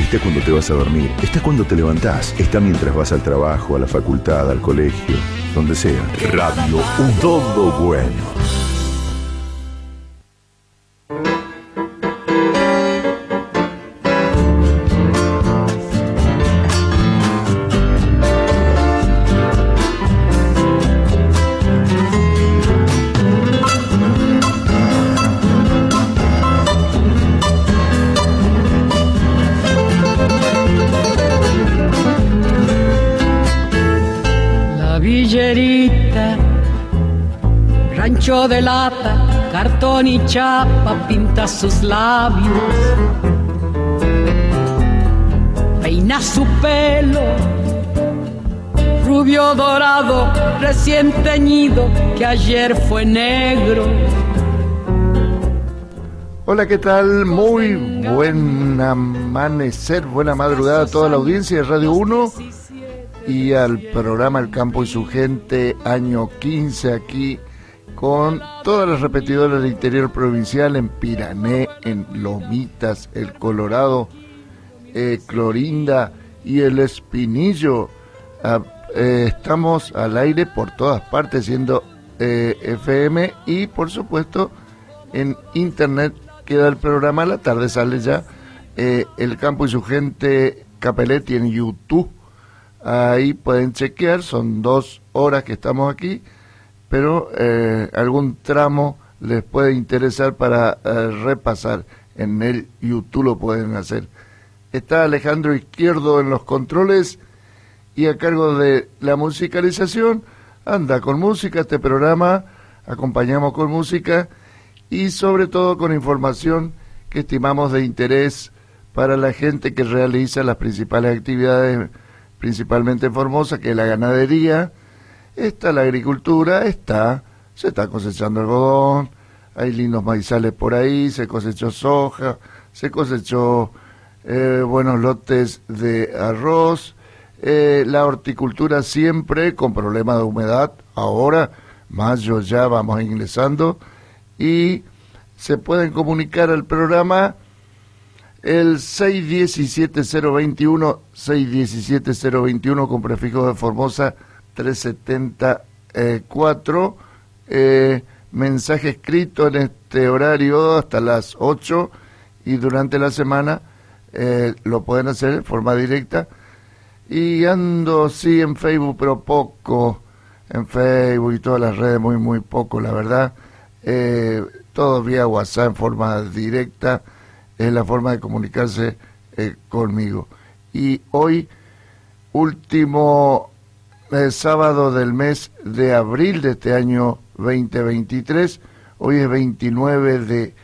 está cuando te vas a dormir, está cuando te levantás, está mientras vas al trabajo, a la facultad, al colegio, donde sea. Radio Un Todo Bueno. Sus labios. Peina su pelo, rubio dorado, recién teñido, que ayer fue negro. Hola, ¿qué tal? Muy buen amanecer, buena madrugada a toda la audiencia de Radio 1 y al programa El Campo y su gente, año 15 aquí con todas las repetidoras del interior provincial en Pirané, en Lomitas, El Colorado, eh, Clorinda y El Espinillo. Ah, eh, estamos al aire por todas partes, siendo eh, FM y por supuesto en internet queda el programa, la tarde sale ya El Campo y su gente Capeletti en YouTube. Ahí pueden chequear, son dos horas que estamos aquí pero eh, algún tramo les puede interesar para eh, repasar. En el YouTube lo pueden hacer. Está Alejandro Izquierdo en los controles y a cargo de la musicalización. Anda con música este programa, acompañamos con música y sobre todo con información que estimamos de interés para la gente que realiza las principales actividades, principalmente en Formosa, que es la ganadería, está la agricultura, está, se está cosechando algodón, hay lindos maizales por ahí, se cosechó soja, se cosechó eh, buenos lotes de arroz, eh, la horticultura siempre con problemas de humedad, ahora, mayo ya vamos ingresando, y se pueden comunicar al programa el 617-021, 617-021 con prefijo de Formosa 374. Eh, mensaje escrito en este horario hasta las 8 y durante la semana eh, lo pueden hacer de forma directa. Y ando, sí, en Facebook, pero poco. En Facebook y todas las redes, muy, muy poco, la verdad. Eh, todo vía WhatsApp en forma directa. Es la forma de comunicarse eh, conmigo. Y hoy, último el sábado del mes de abril de este año 2023. Hoy es 29 de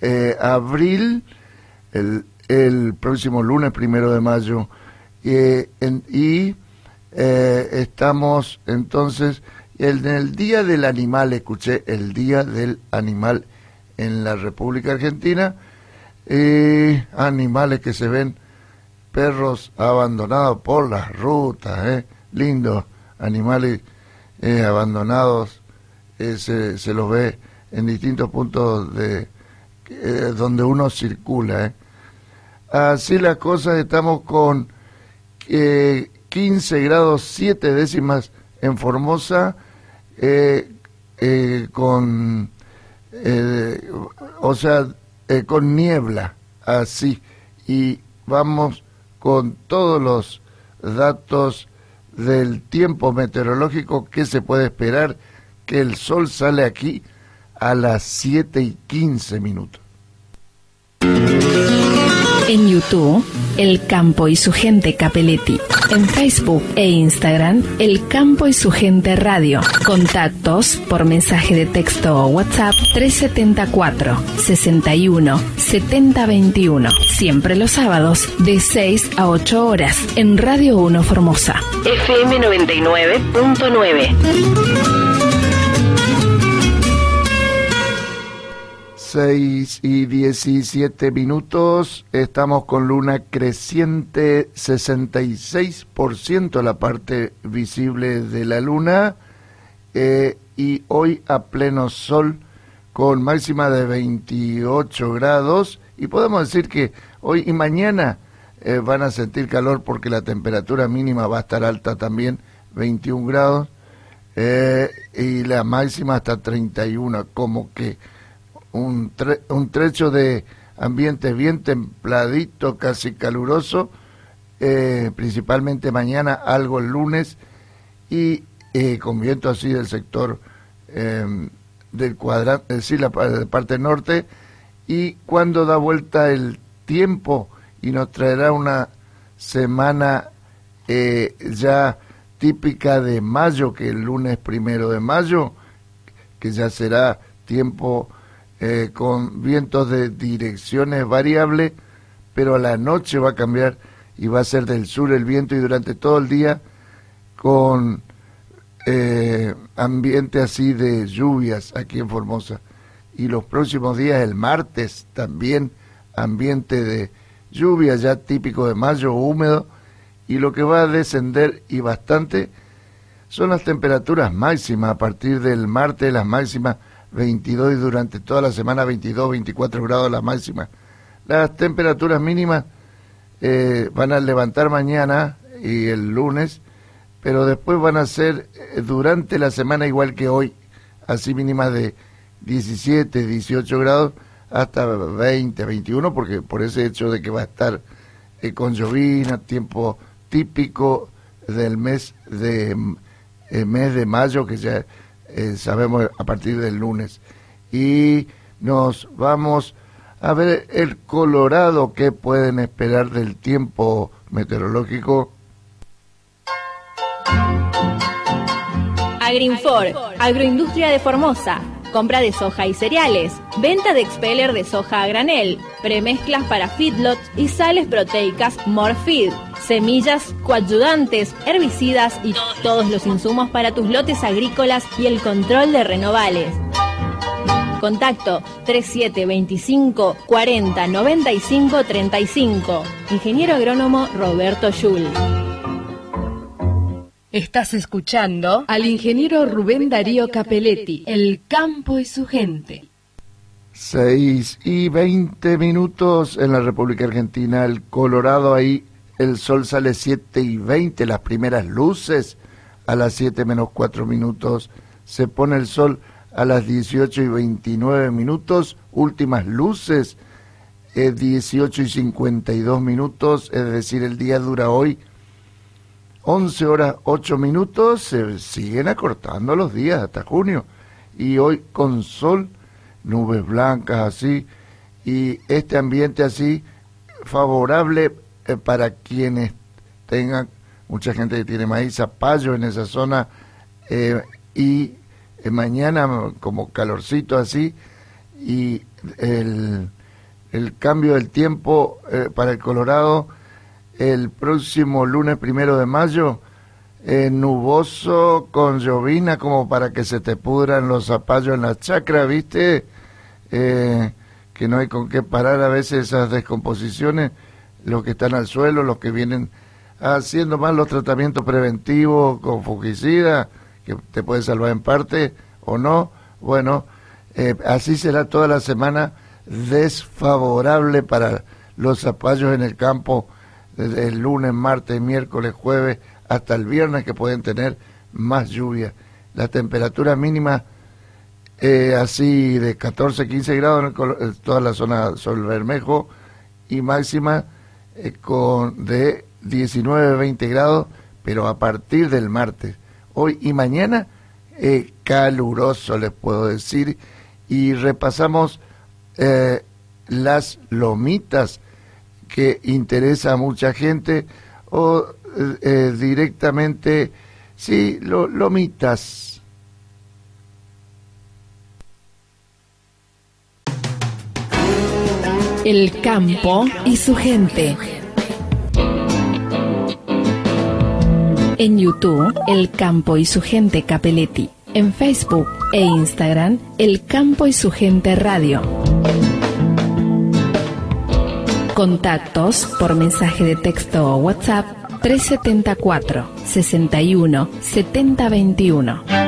eh, abril, el, el, próximo lunes primero de mayo. Eh, y eh, estamos entonces en el Día del Animal, escuché el Día del Animal en la República Argentina. animales que se ven, perros abandonados por las rutas, ¿eh? Lindos animales eh, abandonados, eh, se, se, los ve en distintos puntos de eh, donde uno circula. Así las cosas, estamos con 15 grados 7 décimas en Formosa, con, o sea, con niebla, así, y vamos con todos los datos del tiempo meteorológico que se puede esperar que el sol sale aquí a las 7 y 15 minutos. En YouTube, El Campo y su gente Capeletti. En Facebook e Instagram, El Campo y su gente Radio. Contactos por mensaje de texto o WhatsApp 374 61 7021. Siempre los sábados de 6 a 8 horas en Radio 1 Formosa. FM 99.9. 6 y 17 minutos, estamos con luna creciente, 66% la parte visible de la luna, eh, y hoy a pleno sol con máxima de 28 grados, y podemos decir que hoy y mañana eh, van a sentir calor porque la temperatura mínima va a estar alta también, 21 grados, eh, y la máxima hasta 31, como que un, un trecho de ambiente bien templadito, casi caluroso, eh, principalmente mañana, algo el lunes, y con viento así del sector del cuadrante, es decir, la parte norte, y cuando da vuelta el tiempo, y nos traerá una semana eh, ya típica de mayo, que el lunes primero de mayo, que ya será tiempo eh, con vientos de direcciones variables, pero a la noche va a cambiar y va a ser del sur el viento y durante todo el día con eh, ambiente así de lluvias aquí en Formosa. Y los próximos días, el martes, también ambiente de lluvia ya típico de mayo húmedo y lo que va a descender y bastante son las temperaturas máximas a partir del martes las máximas 22 y durante toda la semana 22 24 grados la máxima. Las temperaturas mínimas eh, van a levantar mañana y el lunes pero después van a ser eh, durante la semana igual que hoy así mínimas de 17 18 grados hasta 20, 21, porque por ese hecho de que va a estar eh, con llovina, tiempo típico del mes de mes de mayo que ya eh, sabemos a partir del lunes. Y nos vamos a ver el Colorado. Que pueden esperar del tiempo meteorológico. Agrinfor, Agroindustria de Formosa. Compra de soja y cereales, venta de expeller de soja a granel, premezclas para feedlots y sales proteicas Morfeed, semillas, coayudantes, herbicidas y todos los insumos para tus lotes agrícolas y el control de renovales. Contacto 3725 40 95 35. Ingeniero agrónomo Roberto Yul. Estás escuchando al ingeniero Rubén Darío Capelletti, El campo y su gente. 6 y 20 minutos en la República Argentina, el Colorado ahí, el sol sale 7 y 20, las primeras luces a las 7 menos 4 minutos, se pone el sol a las 18 y 29 minutos, últimas luces eh, 18 y 52 minutos, es decir, el día dura hoy 11 horas 8 minutos, se siguen acortando los días hasta junio. Y hoy con sol, nubes blancas así, y este ambiente así favorable eh, para quienes tengan, mucha gente que tiene maíz, zapallo en esa zona, eh, y eh, mañana como calorcito así, y el, el cambio del tiempo para el Colorado el próximo lunes primero de mayo, nuboso con llovina como para que se te pudran los zapallos en la chacra, ¿viste? Que no hay con qué parar a veces esas descomposiciones, los que están al suelo, los que vienen haciendo mal los tratamientos preventivos con fungicida, que te puede salvar en parte o no. Bueno, eh, así será toda la semana desfavorable para los zapallos en el campo desde el lunes, martes, miércoles, jueves, hasta el viernes que pueden tener más lluvia. La temperatura mínima eh, así de 14, 15 grados en, toda la zona Sol Bermejo y máxima eh, con de 19, 20 grados, pero a partir del martes. Hoy y mañana eh, caluroso les puedo decir y repasamos las lomitas que interesa a mucha gente o eh, eh, directamente, sí, lo, lomitas. El campo y su gente. En YouTube, El Campo y su gente Capeletti. En Facebook e Instagram, El Campo y su gente Radio. Contactos por mensaje de texto o WhatsApp 374 61 7021.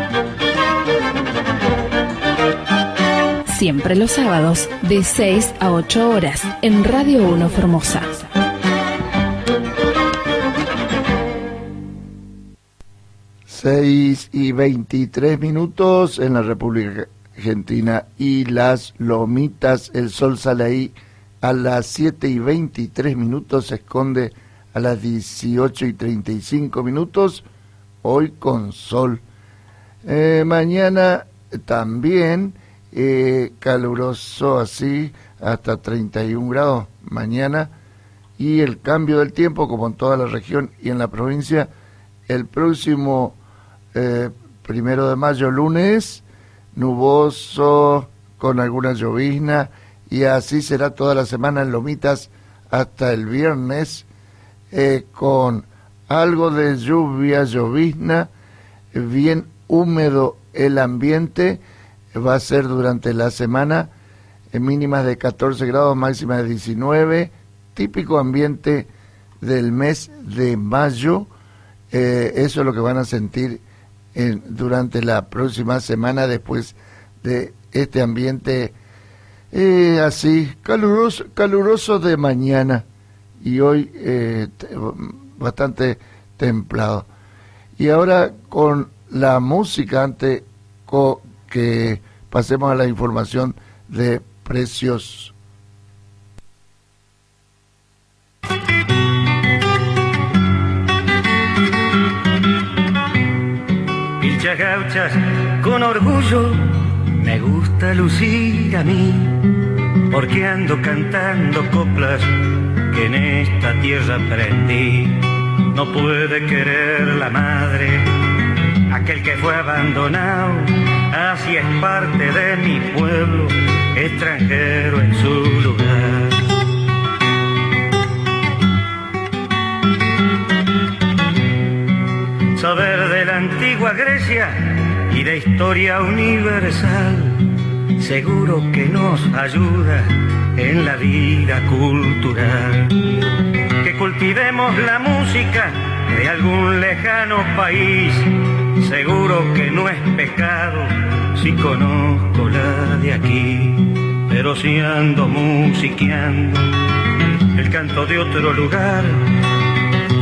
siempre los sábados de 6 a 8 horas en Radio 1 Formosa. Seis y 23 minutos en la República Argentina y las lomitas, el sol sale ahí a las 7 y 23 minutos, se esconde a las 18 y 35 minutos, hoy con sol. Eh, mañana también eh, caluroso así, hasta 31 grados mañana, y el cambio del tiempo, como en toda la región y en la provincia, el próximo eh, primero de mayo, lunes, nuboso con alguna llovizna y así será toda la semana en Lomitas hasta el viernes eh, con algo de lluvia, llovizna, bien húmedo el ambiente, va a ser durante la semana en mínimas de 14 grados, máximas de 19, típico ambiente del mes de mayo, eh, eso es lo que van a sentir durante la próxima semana después de este ambiente eh, así caluroso, caluroso de mañana y hoy eh, bastante templado. Y ahora con la música, antes que pasemos a la información de precios gauchas con orgullo me gusta lucir a mí, porque ando cantando coplas que en esta tierra aprendí. No puede querer la madre aquel que fue abandonado, así es parte de mi pueblo, extranjero en su lugar. saber de la antigua Grecia y de historia universal, seguro que nos ayuda en la vida cultural. Que cultivemos la música de algún lejano país, seguro que no es pecado si conozco la de aquí, pero si ando musiqueando el canto de otro lugar,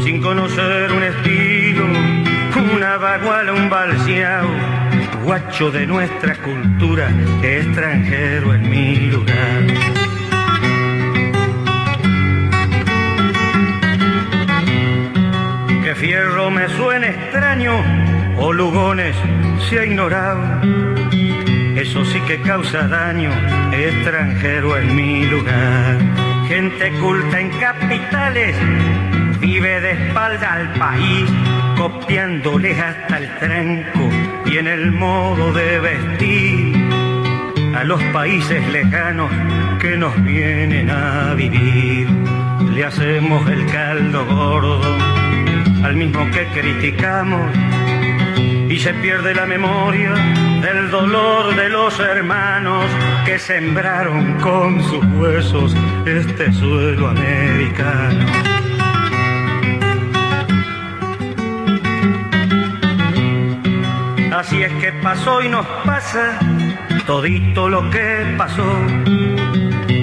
sin conocer un estilo una baguala, un balseao, guacho de nuestra cultura, extranjero en mi lugar. Fierro me suene extraño o lugones se ha ignorado. Eso sí que causa daño, extranjero en mi lugar. Gente culta en capitales vive de espalda al país copiándole hasta el tranco y en el modo de vestir a los países lejanos que nos vienen a vivir. Le hacemos el caldo gordo al mismo que criticamos y se pierde la memoria del dolor de los hermanos que sembraron con sus huesos este suelo americano. Así es que pasó y nos pasa todito lo que pasó.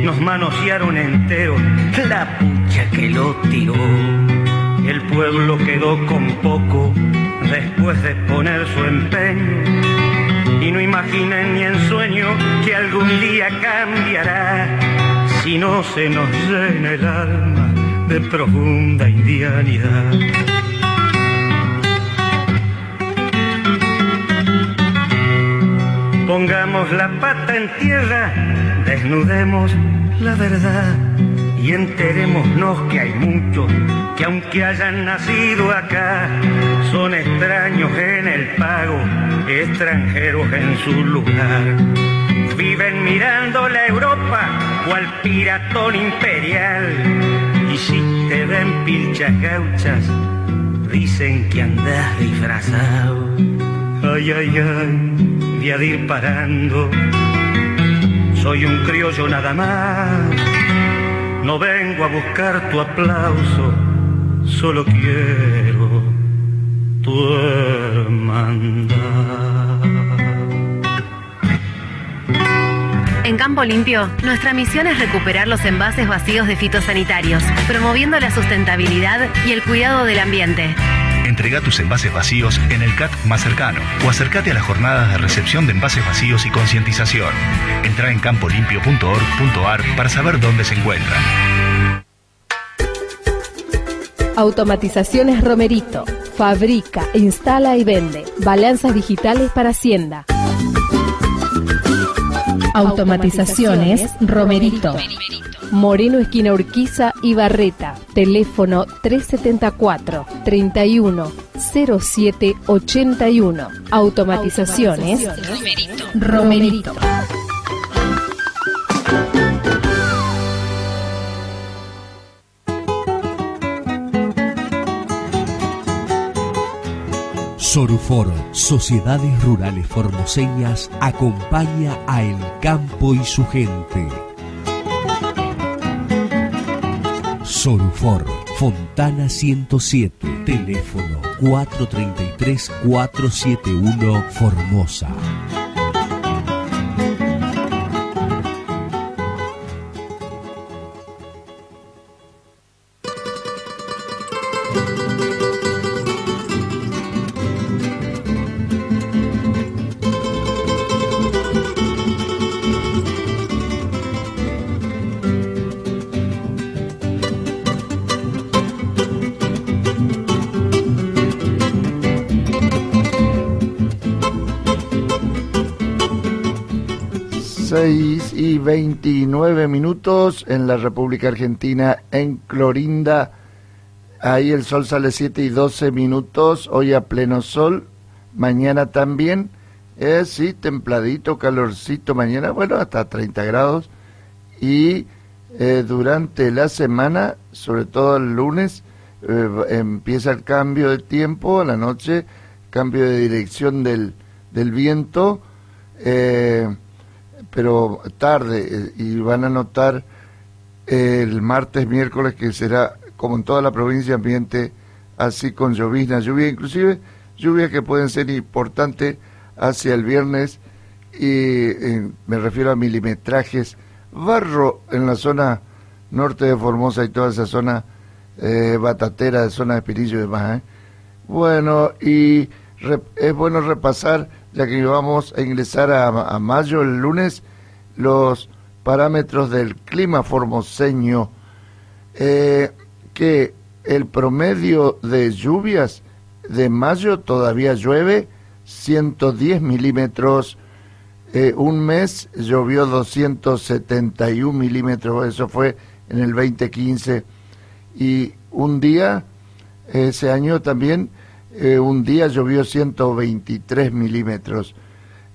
Nos manosearon entero la pucha que lo tiró. El pueblo quedó con poco después de poner su empeño. Y no imaginen ni en sueño que algún día cambiará si no se nos llena el alma de profunda indianidad. Pongamos la pata en tierra, desnudemos la verdad y enterémonos que hay muchos que aunque hayan nacido acá, son extraños en el pago, extranjeros en su lugar. Viven mirando la Europa o al piratón imperial y si te ven pilchas gauchas, dicen que andas disfrazado. Ay, ay, ay de ir parando. Soy un criollo nada más, no vengo a buscar tu aplauso, solo quiero tu hermandad. En Campo Limpio, nuestra misión es recuperar los envases vacíos de fitosanitarios, promoviendo la sustentabilidad y el cuidado del ambiente. Entrega tus envases vacíos en el CAT más cercano o acércate a las jornadas de recepción de envases vacíos y concientización. Entra en campolimpio.org.ar para saber dónde se encuentran. Automatizaciones Romerito. Fabrica, instala y vende. Balanzas digitales para Hacienda. Automatizaciones Romerito. Moreno Esquina Urquiza y Barreta. Teléfono 374 31 07 81. Automatizaciones Romerito. Sorufor, Sociedades Rurales Formoseñas, acompaña a El Campo y su gente. Sorufor, Fontana 107, teléfono 433-471, Formosa. 29 minutos en la República Argentina, en Clorinda. Ahí el sol sale 7 y 12 minutos, hoy a pleno sol, mañana también. Es sí, templadito, calorcito mañana, bueno, hasta 30 grados. Y eh, durante la semana, sobre todo el lunes, eh, empieza el cambio de tiempo, a la noche, cambio de dirección del, del viento. Eh, pero tarde eh, y van a notar el martes, miércoles que será como en toda la provincia ambiente así con llovizna, lluvia inclusive lluvias que pueden ser importantes hacia el viernes y me refiero a milimetrajes, barro en la zona norte de Formosa y toda esa zona eh, batatera, zona de Espirillo y demás. ¿eh? Bueno, y es bueno repasar ya que vamos a ingresar a, mayo el lunes, los parámetros del clima formoseño, eh, que el promedio de lluvias de mayo todavía llueve 110 milímetros, eh, un mes llovió 271 milímetros, eso fue en el 2015, y un día, ese año también, eh, un día llovió 123 milímetros.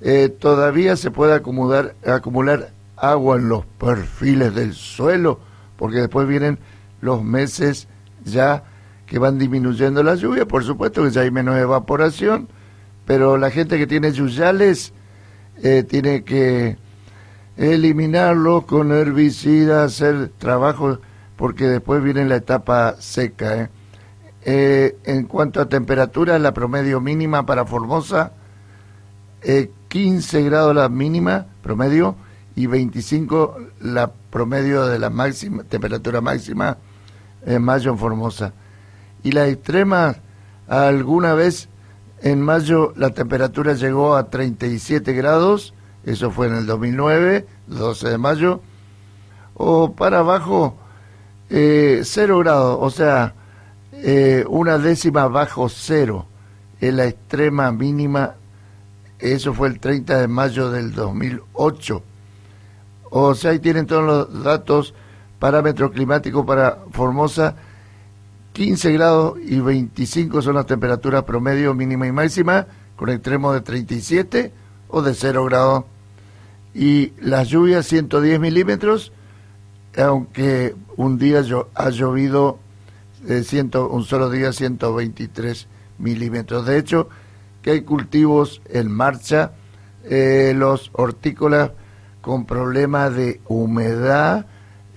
Eh, todavía se puede acumular, acumular agua en los perfiles del suelo, porque después vienen los meses ya que van disminuyendo la lluvia, por supuesto que ya hay menos evaporación, pero la gente que tiene yuyales eh, tiene que eliminarlos con herbicidas, hacer trabajo, porque después viene la etapa seca. Eh, en cuanto a temperatura, la promedio mínima para Formosa, 15 eh, grados la mínima promedio y 25 la promedio de la máxima temperatura máxima en mayo en Formosa. Y la extrema, alguna vez en mayo la temperatura llegó a 37 grados, eso fue en el 2009, 12 de mayo, o para abajo eh, 0 grados, o sea, eh, una décima bajo cero es la extrema mínima, eso fue el 30 de mayo del 2008. O sea, ahí tienen todos los datos, parámetros climáticos para Formosa, 15 grados y 25 son las temperaturas promedio mínima y máxima, con extremo de 37 o de 0 grados. Y las lluvias 110 milímetros, aunque un día ha llovido ciento, un solo día 123 milímetros. De hecho, que hay cultivos en marcha, eh, los hortícolas con problemas de humedad,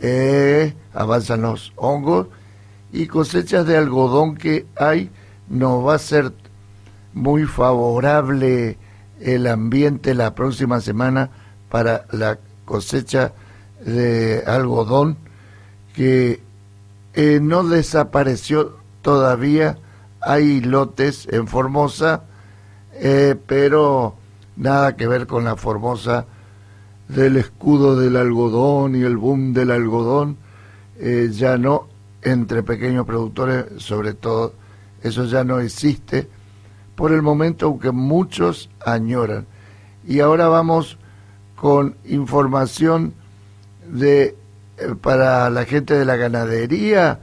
eh, avanzan los hongos y cosechas de algodón que hay, no va a ser muy favorable el ambiente la próxima semana para la cosecha de algodón que eh, no desapareció todavía. Hay lotes en Formosa, eh, pero nada que ver con la Formosa del escudo del algodón y el boom del algodón, eh, ya no entre pequeños productores, sobre todo, eso ya no existe. Por el momento, aunque muchos añoran. Y ahora vamos con información de para la gente de la ganadería,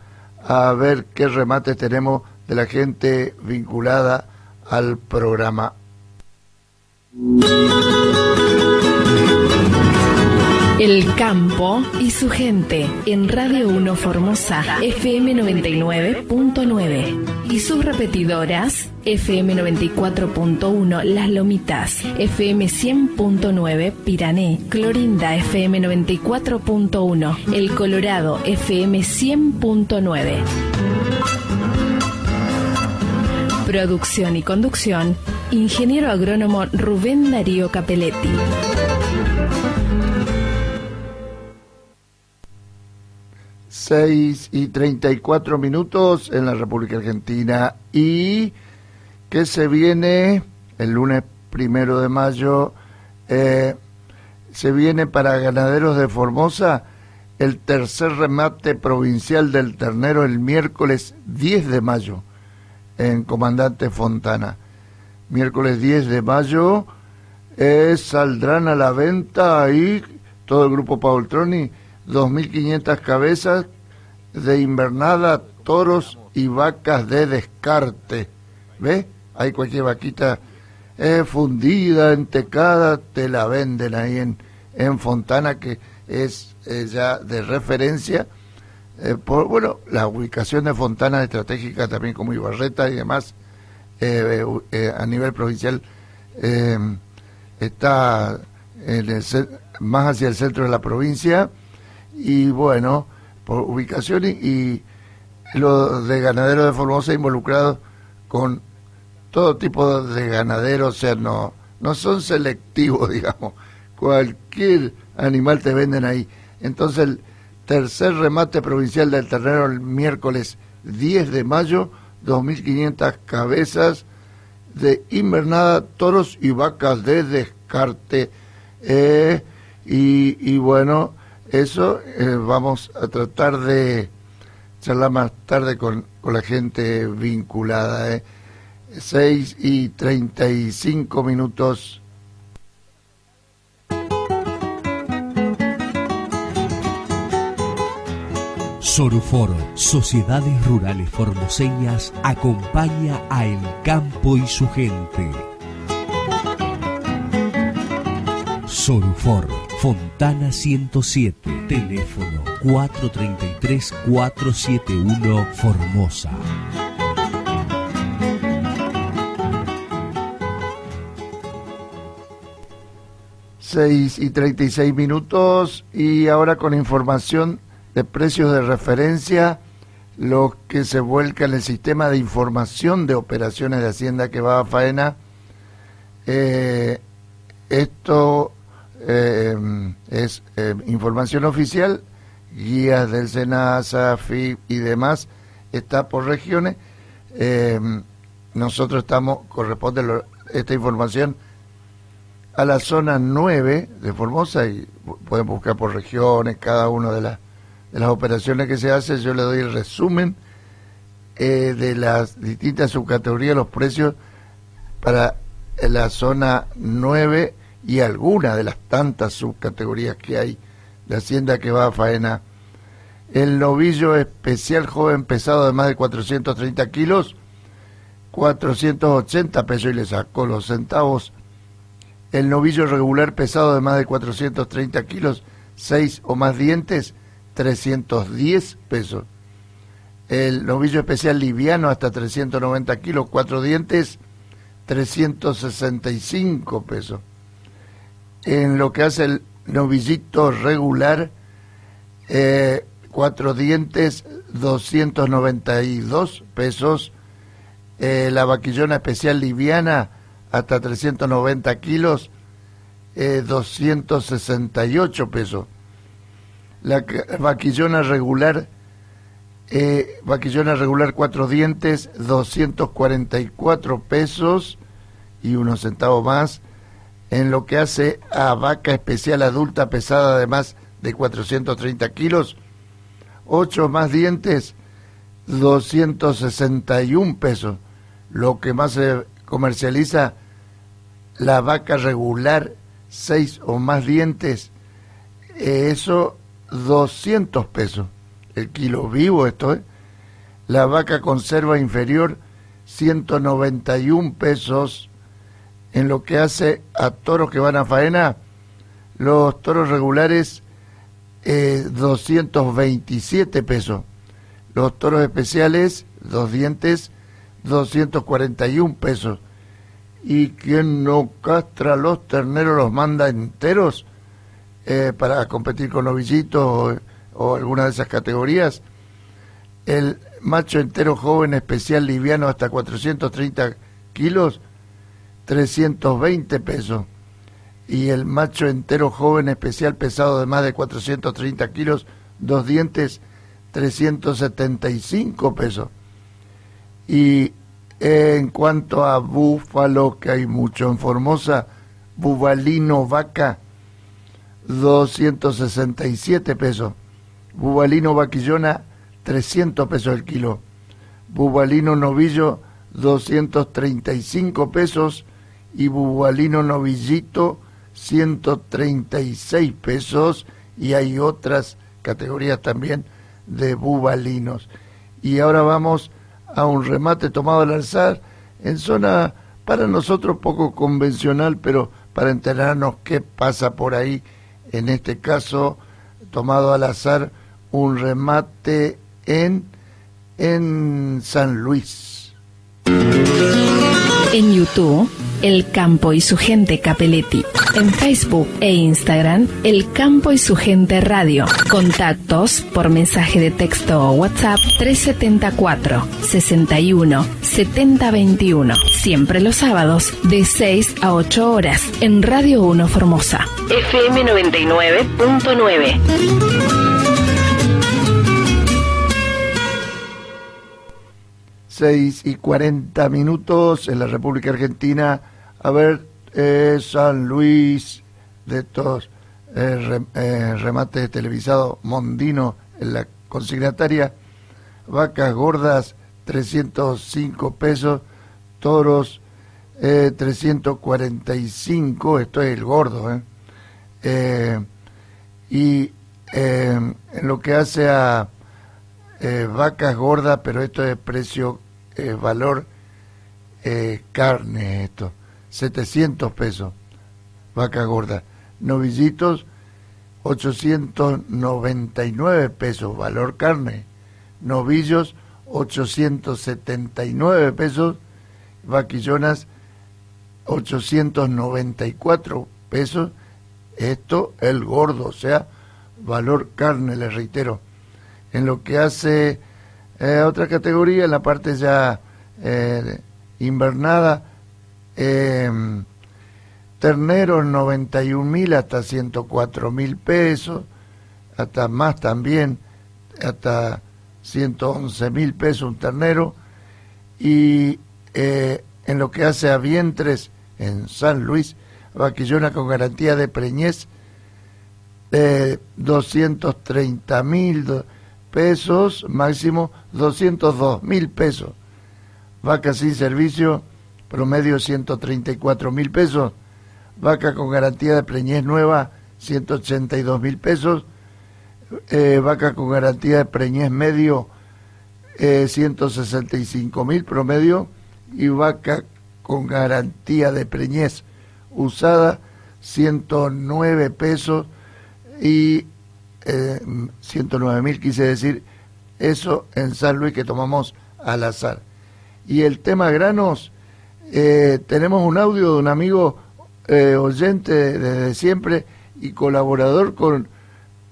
a ver qué remates tenemos de la gente vinculada al programa. El campo y su gente en Radio 1 Formosa FM 99.9 y sus repetidoras FM 94.1 Las Lomitas, FM 100.9 Pirané, Clorinda FM 94.1 El Colorado FM 100.9. Producción y conducción, ingeniero agrónomo Rubén Darío Capelletti. Seis y treinta y cuatro minutos en la República Argentina y que se viene el lunes primero de mayo, eh, se viene para ganaderos de Formosa el tercer remate provincial del ternero el miércoles 10 de mayo en Comandante Fontana. Miércoles 10 de mayo eh, saldrán a la venta ahí todo el grupo Paultroni 2.500 cabezas de invernada, toros y vacas de descarte. ¿Ve? Hay cualquier vaquita eh, fundida, entecada, te la venden ahí en, en Fontana, que es eh, ya de referencia eh, por bueno la ubicación de Fontana estratégica también como Ibarreta y demás eh, a nivel provincial está en el, más hacia el centro de la provincia y bueno por ubicación y, y los de ganaderos de Formosa involucrados con todo tipo de ganaderos, o sea, no, no son selectivos, digamos, cualquier animal te venden ahí. Entonces el, tercer remate provincial del ternero el miércoles 10 de mayo, 2.500 cabezas de invernada, toros y vacas de descarte. Eh, y, bueno, eso eh, vamos a tratar de charlar más tarde con, con la gente vinculada. Eh. 6 y 35 minutos Sorufor, Sociedades Rurales Formoseñas, acompaña a El Campo y su gente. Sorufor, Fontana 107, teléfono 433-471, Formosa. Seis y treinta y seis minutos y ahora con información de precios de referencia, lo que se vuelca en el sistema de información de operaciones de Hacienda que va a faena. Eh, esto eh, es eh, información oficial, guías del SENASA, FIP y demás, está por regiones. nosotros estamos, corresponde esta información a la zona 9 de Formosa y pueden buscar por regiones cada una de las de las operaciones que se hacen, yo le doy el resumen eh, de las distintas subcategorías, los precios para la zona 9 y alguna de las tantas subcategorías que hay de Hacienda que va a faena. El novillo especial joven pesado de más de 430 kilos, 480 pesos y le sacó los centavos. El novillo regular pesado de más de 430 kilos, 6 o más dientes, 310 pesos. El novillo especial liviano hasta 390 kilos, cuatro dientes, 365 pesos. En lo que hace el novillito regular, eh, cuatro dientes, 292 pesos. Eh, la vaquillona especial liviana hasta 390 kilos, eh, 268 pesos la vaquillona regular Eh, vaquillona regular cuatro dientes, 244 pesos y unos centavos más. En lo que hace a vaca especial adulta pesada de más de 430 kilos, 8 más dientes, 261 pesos. Lo que más se comercializa, la vaca regular, 6 o más dientes, eso 200 pesos el kilo vivo esto es. La vaca conserva inferior 191 pesos en lo que hace a toros que van a faena. Los toros regulares 227 eh, pesos. Los toros especiales, dos dientes, 241 pesos. Y quien no castra los terneros los manda enteros eh, para competir con novillitos o alguna de esas categorías. El macho entero joven especial liviano hasta 430 kilos, 320 pesos. Y el macho entero joven especial pesado de más de 430 kilos, dos dientes, 375 pesos. Y en cuanto a búfalo, que hay mucho en Formosa, bubalino vaca, 267 pesos. Bubalino vaquillona, 300 pesos el kilo. Bubalino novillo, 235 pesos. Y bubalino novillito, 136 pesos. Y hay otras categorías también de bubalinos. Y ahora vamos a un remate tomado al alzar en zona para nosotros poco convencional, pero para enterarnos qué pasa por ahí, en este caso tomado al azar un remate en, en San Luis. En YouTube, El Campo y su gente Capeletti. En Facebook e Instagram, El Campo y su gente Radio. Contactos por mensaje de texto o WhatsApp 374 61 7021. Siempre los sábados de 6 a 8 horas en Radio 1 Formosa. FM 99.9. 6 y 40 minutos en la República Argentina. A ver, eh, San Luis, de estos eh, eh, remates televisados, Mondino en la consignataria, vacas gordas 305 pesos, toros 345, esto es el gordo, y en lo que hace a vacas gordas, pero esto es precio eh, valor eh, carne esto, 700 pesos, vaca gorda. Novillitos, 899 pesos, valor carne. Novillos, 879 pesos. Vaquillonas, 894 pesos. Esto el gordo, o sea, valor carne, les reitero. En lo que hace eh, otra categoría, en la parte ya eh, invernada, eh, terneros 91 mil hasta 104 mil pesos, hasta más también, hasta 111 mil pesos un ternero, y eh, en lo que hace a vientres en San Luis, vaquillona con garantía de preñez, eh, 230 mil pesos, máximo 202 mil pesos. Vaca sin servicio, promedio 134 mil pesos. Vaca con garantía de preñez nueva, 182 mil pesos. Eh, vaca con garantía de preñez medio, eh, 165 mil promedio. Y vaca con garantía de preñez usada, 109 pesos. Y eh, 109 mil, quise decir eso en San Luis que tomamos al azar. Y el tema granos, eh, tenemos un audio de un amigo eh, oyente desde siempre y colaborador con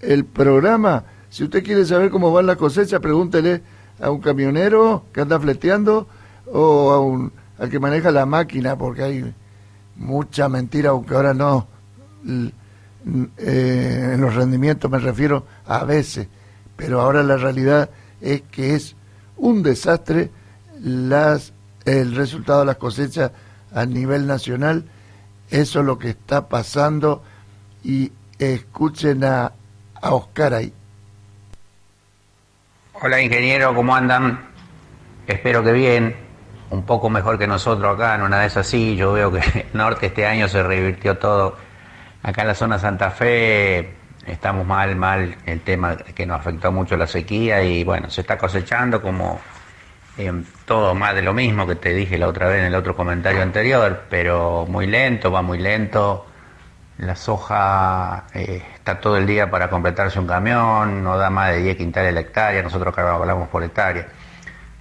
el programa. Si usted quiere saber cómo va la cosecha, pregúntele a un camionero que anda fleteando o a un al que maneja la máquina, porque hay mucha mentira, aunque ahora no eh, en los rendimientos me refiero a veces, pero ahora la realidad es que es un desastre las, el resultado de las cosechas a nivel nacional. Eso es lo que está pasando y escuchen a, a Oscar ahí. Hola ingeniero, ¿cómo andan? Espero que bien, un poco mejor que nosotros acá, en una vez así, yo veo que norte este año se revirtió todo. Acá en la zona Santa Fe estamos mal, mal, el tema que nos afectó mucho la sequía y bueno, se está cosechando como todo más de lo mismo que te dije la otra vez en el otro comentario anterior, pero muy lento, va muy lento. La soja eh, está todo el día para completarse un camión, no da más de 10 quintales la hectárea, nosotros hablamos por hectárea.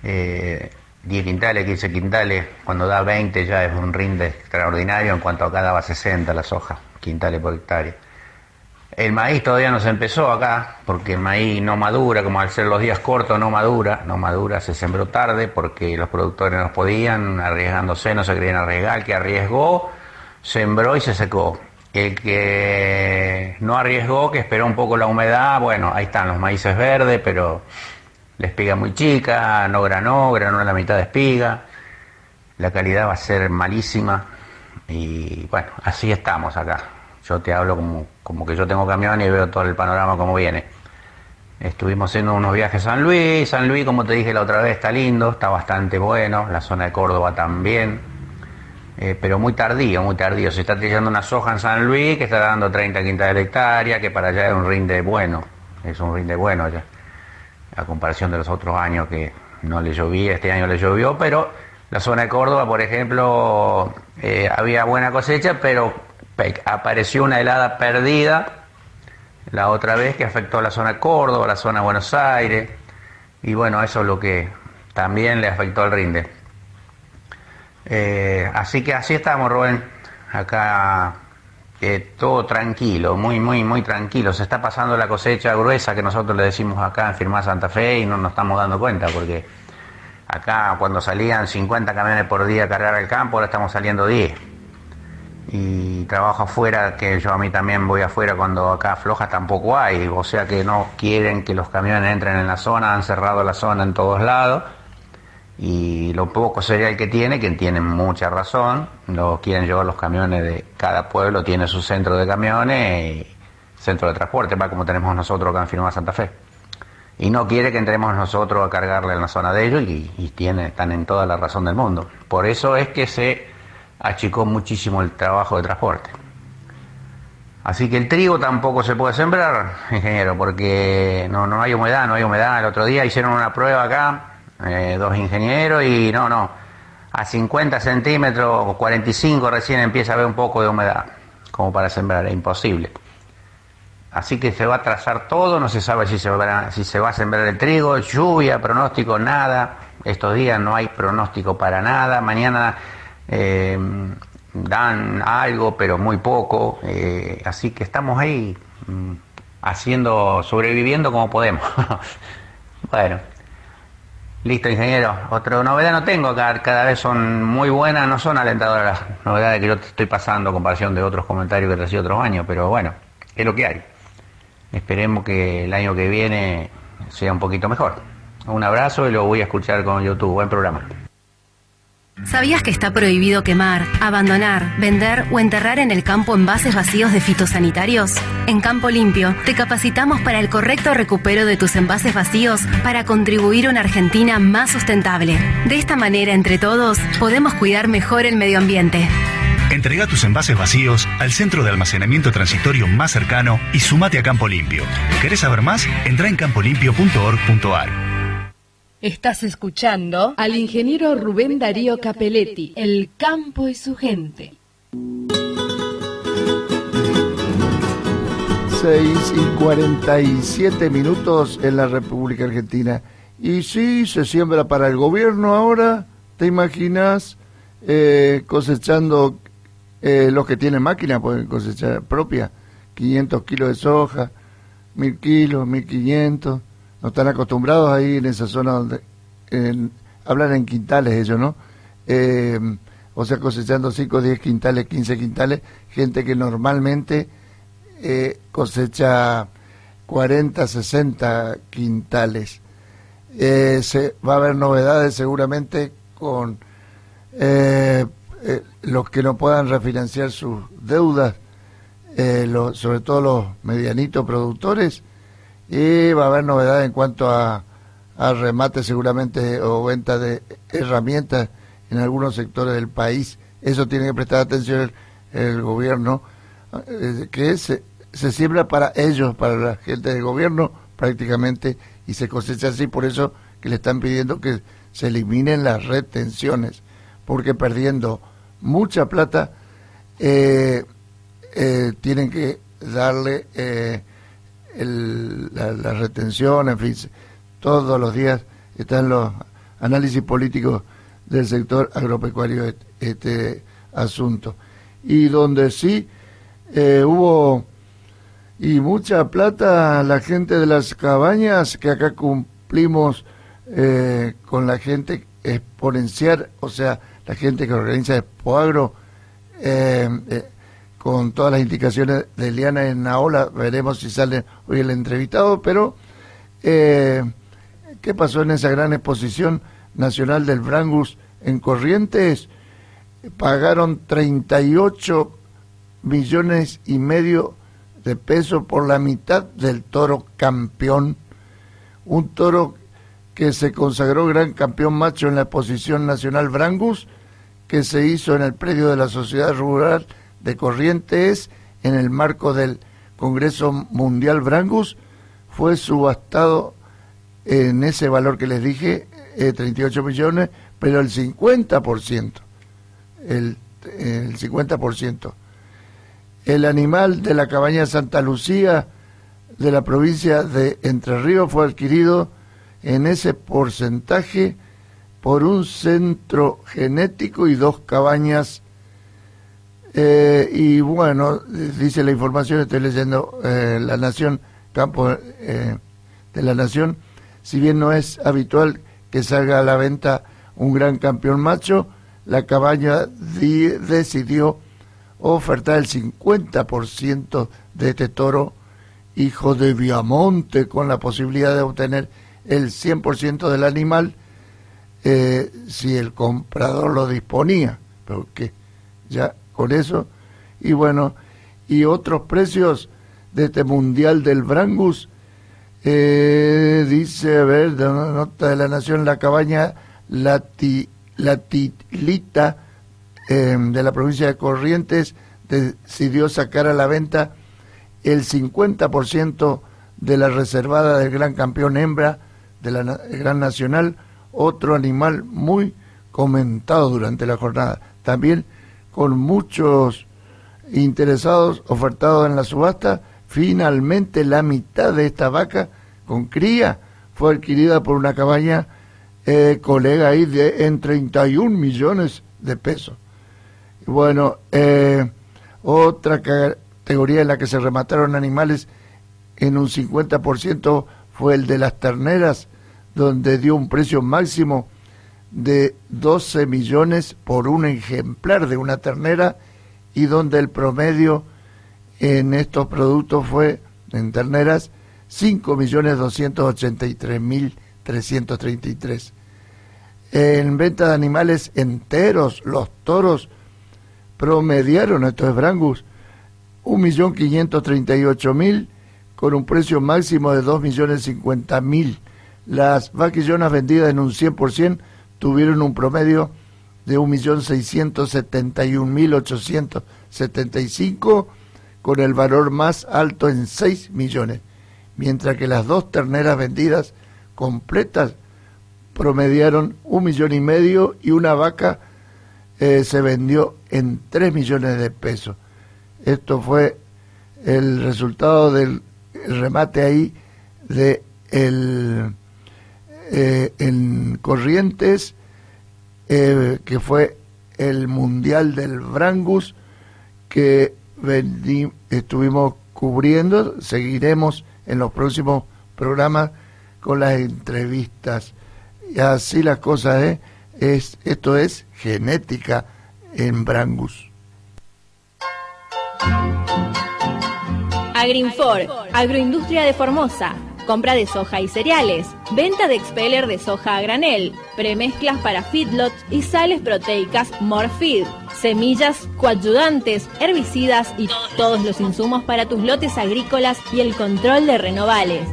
Eh, 10 quintales, 15 quintales, cuando da 20 ya es un rinde extraordinario, en cuanto acá daba 60 la soja, quintales por hectárea. El maíz todavía no se empezó acá, porque el maíz no madura, como al ser los días cortos no madura, no madura, se sembró tarde porque los productores no podían, arriesgándose, no se querían arriesgar, el que arriesgó, sembró y se secó. El que no arriesgó, que esperó un poco la humedad, bueno, ahí están los maíces verdes, pero la espiga muy chica, no granó, granó la mitad de espiga, la calidad va a ser malísima y bueno, así estamos acá. Yo te hablo como, como que yo tengo camión y veo todo el panorama como viene. Estuvimos haciendo unos viajes a San Luis, San Luis como te dije la otra vez está lindo, está bastante bueno, la zona de Córdoba también, eh, pero muy tardío, muy tardío. Se está trillando una soja en San Luis que está dando 30 quintas de hectárea, que para allá es un rinde bueno, es un rinde bueno ya a comparación de los otros años que no le llovía, este año le llovió, pero la zona de Córdoba, por ejemplo, eh, había buena cosecha, pero apareció una helada perdida la otra vez que afectó a la zona Córdoba, la zona Buenos Aires, y bueno, eso es lo que también le afectó al rinde. Eh, así que así estamos, Rubén, acá todo tranquilo, muy, muy, muy tranquilo. Se está pasando la cosecha gruesa que nosotros le decimos acá en Firmar Santa Fe y no nos estamos dando cuenta porque acá cuando salían 50 camiones por día a cargar el campo, ahora estamos saliendo 10. Y trabajo afuera, que yo a mí también voy afuera cuando acá flojas tampoco hay, o sea que no quieren que los camiones entren en la zona, han cerrado la zona en todos lados y lo poco cereal que tiene, que tiene mucha razón, lo quieren llevar los camiones de cada pueblo, tiene su centro de camiones y centro de transporte, va como tenemos nosotros acá en Firma Santa Fe. Y no quiere que entremos nosotros a cargarle en la zona de ellos y tiene, están en toda la razón del mundo. Por eso es que se achicó muchísimo el trabajo de transporte. Así que el trigo tampoco se puede sembrar, ingeniero, porque no, no hay humedad, no hay humedad. El otro día hicieron una prueba acá eh, dos ingenieros y no, no, a 50 centímetros o 45 recién empieza a haber un poco de humedad, como para sembrar, es imposible. Así que se va a trazar todo, no se sabe si se va, si se va a sembrar el trigo, lluvia, pronóstico, nada. Estos días no hay pronóstico para nada. Mañana eh, dan algo, pero muy poco. Eh, así que estamos ahí mm, haciendo, sobreviviendo como podemos. bueno. Listo, ingeniero. Otra novedad no tengo, cada, cada vez son muy buenas, no son alentadoras las novedades que yo te estoy pasando comparación de otros comentarios que te hacía otros años, pero bueno, es lo que hay. Esperemos que el año que viene sea un poquito mejor. Un abrazo y lo voy a escuchar con YouTube. Buen programa. ¿Sabías que está prohibido quemar, abandonar, vender o enterrar en el campo envases vacíos de fitosanitarios? En Campo Limpio te capacitamos para el correcto recupero de tus envases vacíos para contribuir a una Argentina más sustentable. De esta manera, entre todos, podemos cuidar mejor el medio ambiente. Entrega tus envases vacíos al centro de almacenamiento transitorio más cercano y sumate a Campo Limpio. ¿Querés saber más? Entra en campolimpio.org.ar. Estás escuchando al ingeniero Rubén Darío Capelletti, El campo y su gente. 6 y 47 minutos en la República Argentina. Y sí, se siembra para el gobierno ahora, ¿te imaginas? Eh, cosechando eh, los que tienen máquina, pueden cosechar propia, 500 kilos de soja, 1000 kilos, 1500 no están acostumbrados ahí en esa zona donde hablan en quintales ellos, ¿no? Eh, o sea, cosechando 5, 10 quintales, 15 quintales, gente que normalmente eh, cosecha 40, 60 quintales. Eh, se, va a haber novedades seguramente con los que no puedan refinanciar sus deudas, sobre todo los medianitos productores, y va a haber novedades en cuanto a, a remate seguramente o venta de herramientas en algunos sectores del país. Eso tiene que prestar atención el, gobierno, que se, se siembra para ellos, para la gente del gobierno prácticamente, y se cosecha así, por eso que le están pidiendo que se eliminen las retenciones, porque perdiendo mucha plata, eh, eh, tienen que darle eh, la, retención, en fin, todos los días están los análisis políticos del sector agropecuario este asunto. Y donde sí hubo y mucha plata la gente de las cabañas que acá cumplimos eh, con la gente exponencial, o sea, la gente que organiza Expoagro, eh, eh, con todas las indicaciones de Eliana en Naola, veremos si sale hoy el entrevistado, pero eh, ¿qué pasó en esa gran exposición nacional del Brangus en Corrientes? Pagaron 38 millones y medio de peso por la mitad del toro campeón, un toro que se consagró gran campeón macho en la exposición nacional Brangus, que se hizo en el predio de la Sociedad Rural de Corrientes en el marco del Congreso Mundial Brangus, fue subastado en ese valor que les dije, 38 eh, millones, pero el 50%, el, el 50% el animal de la cabaña Santa Lucía de la provincia de Entre Ríos fue adquirido en ese porcentaje por un centro genético y dos cabañas. Eh, y bueno, dice la información, estoy leyendo eh, La Nación, Campo eh, de la Nación, si bien no es habitual que salga a la venta un gran campeón macho, la cabaña decidió ofertar el 50% de este toro, hijo de Viamonte, con la posibilidad de obtener el 100% del animal eh, si el comprador lo disponía. Pero que ya con eso, y bueno, y otros precios de este Mundial del Brangus, eh, dice, a ver, nota de la Nación, la cabaña Lati, Latilita, Em, de la provincia de Corrientes decidió sacar a la venta el 50% de la reservada del gran campeón hembra de la Gran Nacional, otro animal muy comentado durante la jornada. También con muchos interesados ofertados en la subasta, finalmente la mitad de esta vaca con cría fue adquirida por una cabaña eh, colega ahí de en 31 millones de pesos. Bueno, eh, otra categoría en la que se remataron animales en un 50% fue el de las terneras, donde dio un precio máximo de 12 millones por un ejemplar de una ternera y donde el promedio en estos productos fue, en terneras, 5 millones 283 mil 333. En venta de animales enteros, los toros promediaron estos Brangus 1.538.000 con un precio máximo de 2.050.000. Las vaquillonas vendidas en un 100% tuvieron un promedio de 1.671.875 con el valor más alto en 6 millones, mientras que las dos terneras vendidas completas promediaron un millón y medio y una vaca eh, se vendió en 3 millones de pesos. Esto fue el resultado del remate ahí de el, eh, en Corrientes, eh, que fue el Mundial del Brangus, que estuvimos cubriendo, seguiremos en los próximos programas con las entrevistas. Y así las cosas, ¿eh? es, esto es genética en Brangus. Agrinfor, agroindustria de Formosa, compra de soja y cereales Venta de expeller de soja a granel, premezclas para feedlots y sales proteicas Morfeed, semillas, coayudantes, herbicidas y todos los insumos para tus lotes agrícolas y el control de renovales.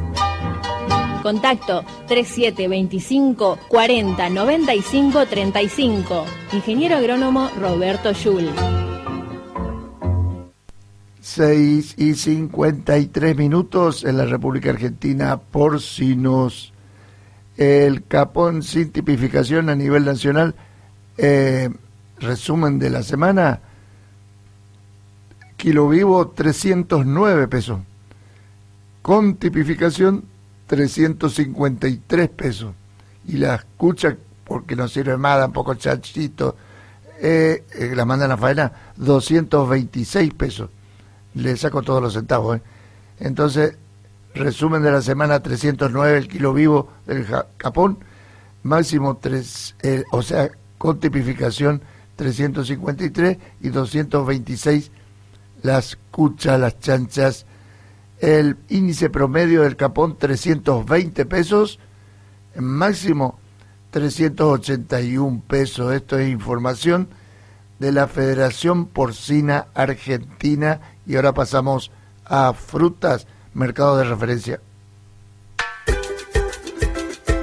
Contacto 3725 40 95 35. Ingeniero agrónomo Roberto Yul. 6 y 53 minutos en la República Argentina, porcinos. El capón sin tipificación a nivel nacional, eh, resumen de la semana, kilo vivo 309 pesos, con tipificación 353 pesos. Y la escucha, porque no sirve más, tampoco chachito, eh, eh, la mandan a faena, 226 pesos. Le saco todos los centavos. ¿eh? Entonces, resumen de la semana, 309 el kilo vivo del capón, máximo 3, o sea, con tipificación 353 y 226 las cuchas, las chanchas, el índice promedio del capón 320 pesos, máximo 381 pesos. Esto es información de la Federación Porcina Argentina y ahora pasamos a frutas, mercado de referencia.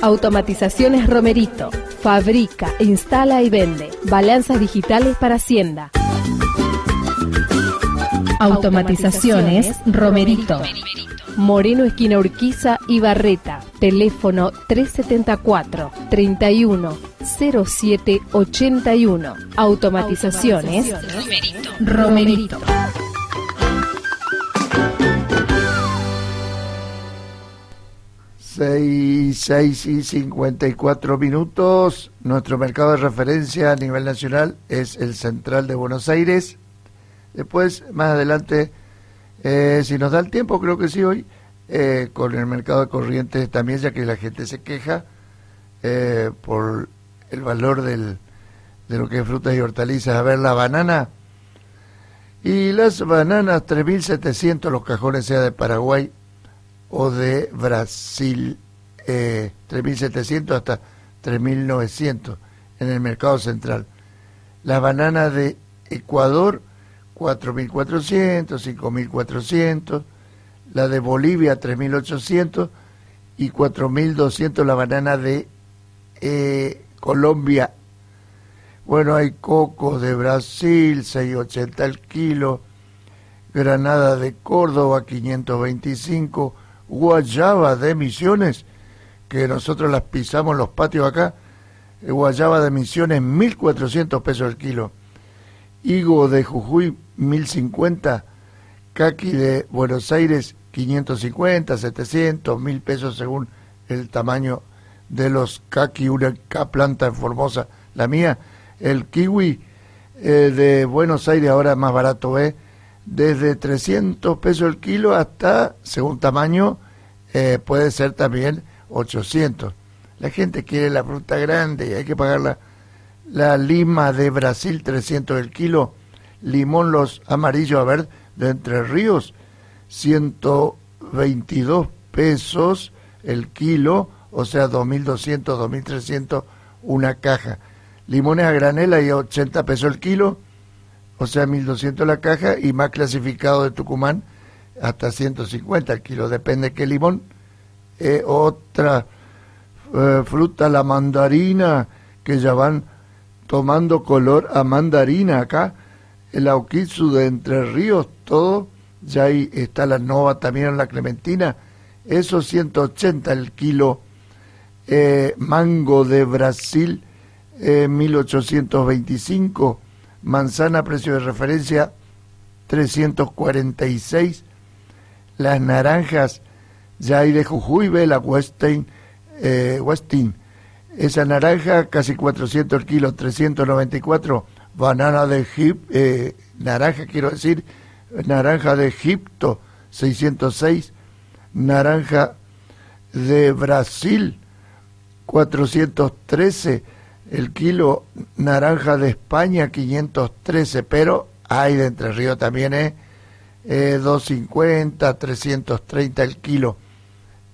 Automatizaciones Romerito. Fabrica, instala y vende. Balanzas digitales para Hacienda. Automatizaciones Romerito. Moreno Esquina Urquiza y Barreta. Teléfono 374 31 07 81. Automatizaciones Romerito. Seis, seis y 54 minutos. Nuestro mercado de referencia a nivel nacional es el Central de Buenos Aires. Después, más adelante, eh, si nos da el tiempo, creo que sí hoy, eh, con el mercado de corrientes también, ya que la gente se queja eh, por el valor del, de lo que es frutas y hortalizas. A ver, la banana. Y las bananas, 3.700 los cajones, sea de Paraguay o de Brasil. 3.700 hasta 3.900 en el mercado central. Las bananas de Ecuador, 4.400, 5.400, la de Bolivia 3.800 y 4.200 la banana de eh, Colombia. Bueno, hay coco de Brasil, 6.80 el kilo, granada de Córdoba, 525, guayaba de Misiones, que nosotros las pisamos los patios acá, guayaba de Misiones, 1.400 pesos el kilo. Higo de Jujuy 1050, caqui de Buenos Aires 550, 700, mil pesos según el tamaño de los caqui, una planta en Formosa, la mía, el kiwi eh, de Buenos Aires ahora más barato es desde 300 pesos el kilo hasta, según tamaño, eh, puede ser también 800. La gente quiere la fruta grande y hay que pagarla la lima de Brasil 300 el kilo, limón los amarillo a ver de Entre Ríos 122 pesos el kilo, o sea 2.200, 2.300 una caja. Limones a granela y 80 pesos el kilo, o sea 1.200 la caja y más clasificado de Tucumán hasta 150 el kilo, depende qué limón. Eh, otra eh, fruta, la mandarina, que ya van tomando color a mandarina acá, el Aukitsu de Entre Ríos, todo, ya ahí está la Nova también en la Clementina, eso 180 el kilo, eh, mango de Brasil, 1825, eh, manzana precio de referencia 346, las naranjas ya hay de Jujuy, la Westin, eh, Westin esa naranja, casi 400 el kilo, 394. Banana de Egipto, eh, naranja quiero decir, naranja de Egipto, 606. Naranja de Brasil, 413 el kilo. Naranja de España, 513, pero hay de Entre Ríos también, ¿eh? eh 250, 330 el kilo.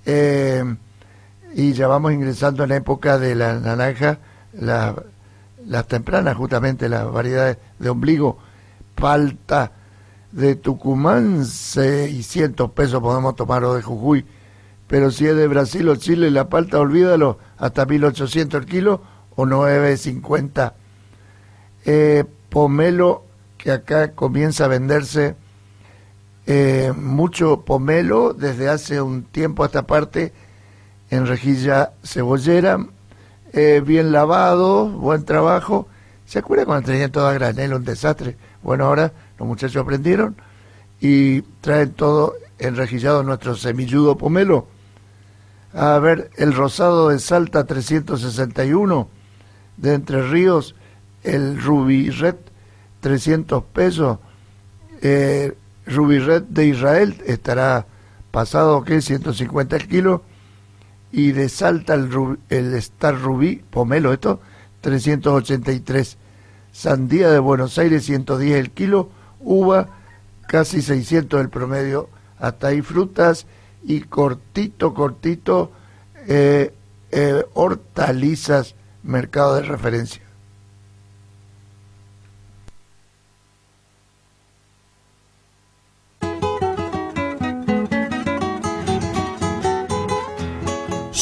Eh, y ya vamos ingresando en la época de la naranja, las tempranas justamente, las variedades de ombligo, palta de Tucumán, 600 pesos podemos tomar de Jujuy, pero si es de Brasil o Chile, la palta, olvídalo, hasta 1800 el kilo o 950. Eh, pomelo, que acá comienza a venderse eh, mucho pomelo desde hace un tiempo a esta parte en rejilla cebollera, eh, bien lavado, buen trabajo. ¿Se acuerda cuando tenían todo a un desastre? Bueno, ahora los muchachos aprendieron y traen todo enrejillado nuestro semilludo pomelo. A ver, el rosado de Salta 361, de Entre Ríos, el Ruby Red 300 pesos, eh, Ruby Red de Israel estará pasado, ¿qué? 150 el kilo. Y de Salta el, el Star Rubí, pomelo esto, 383. Sandía de Buenos Aires, 110 el kilo. Uva, casi 600 el promedio. Hasta ahí frutas y cortito, cortito, eh, eh, hortalizas, mercado de referencia.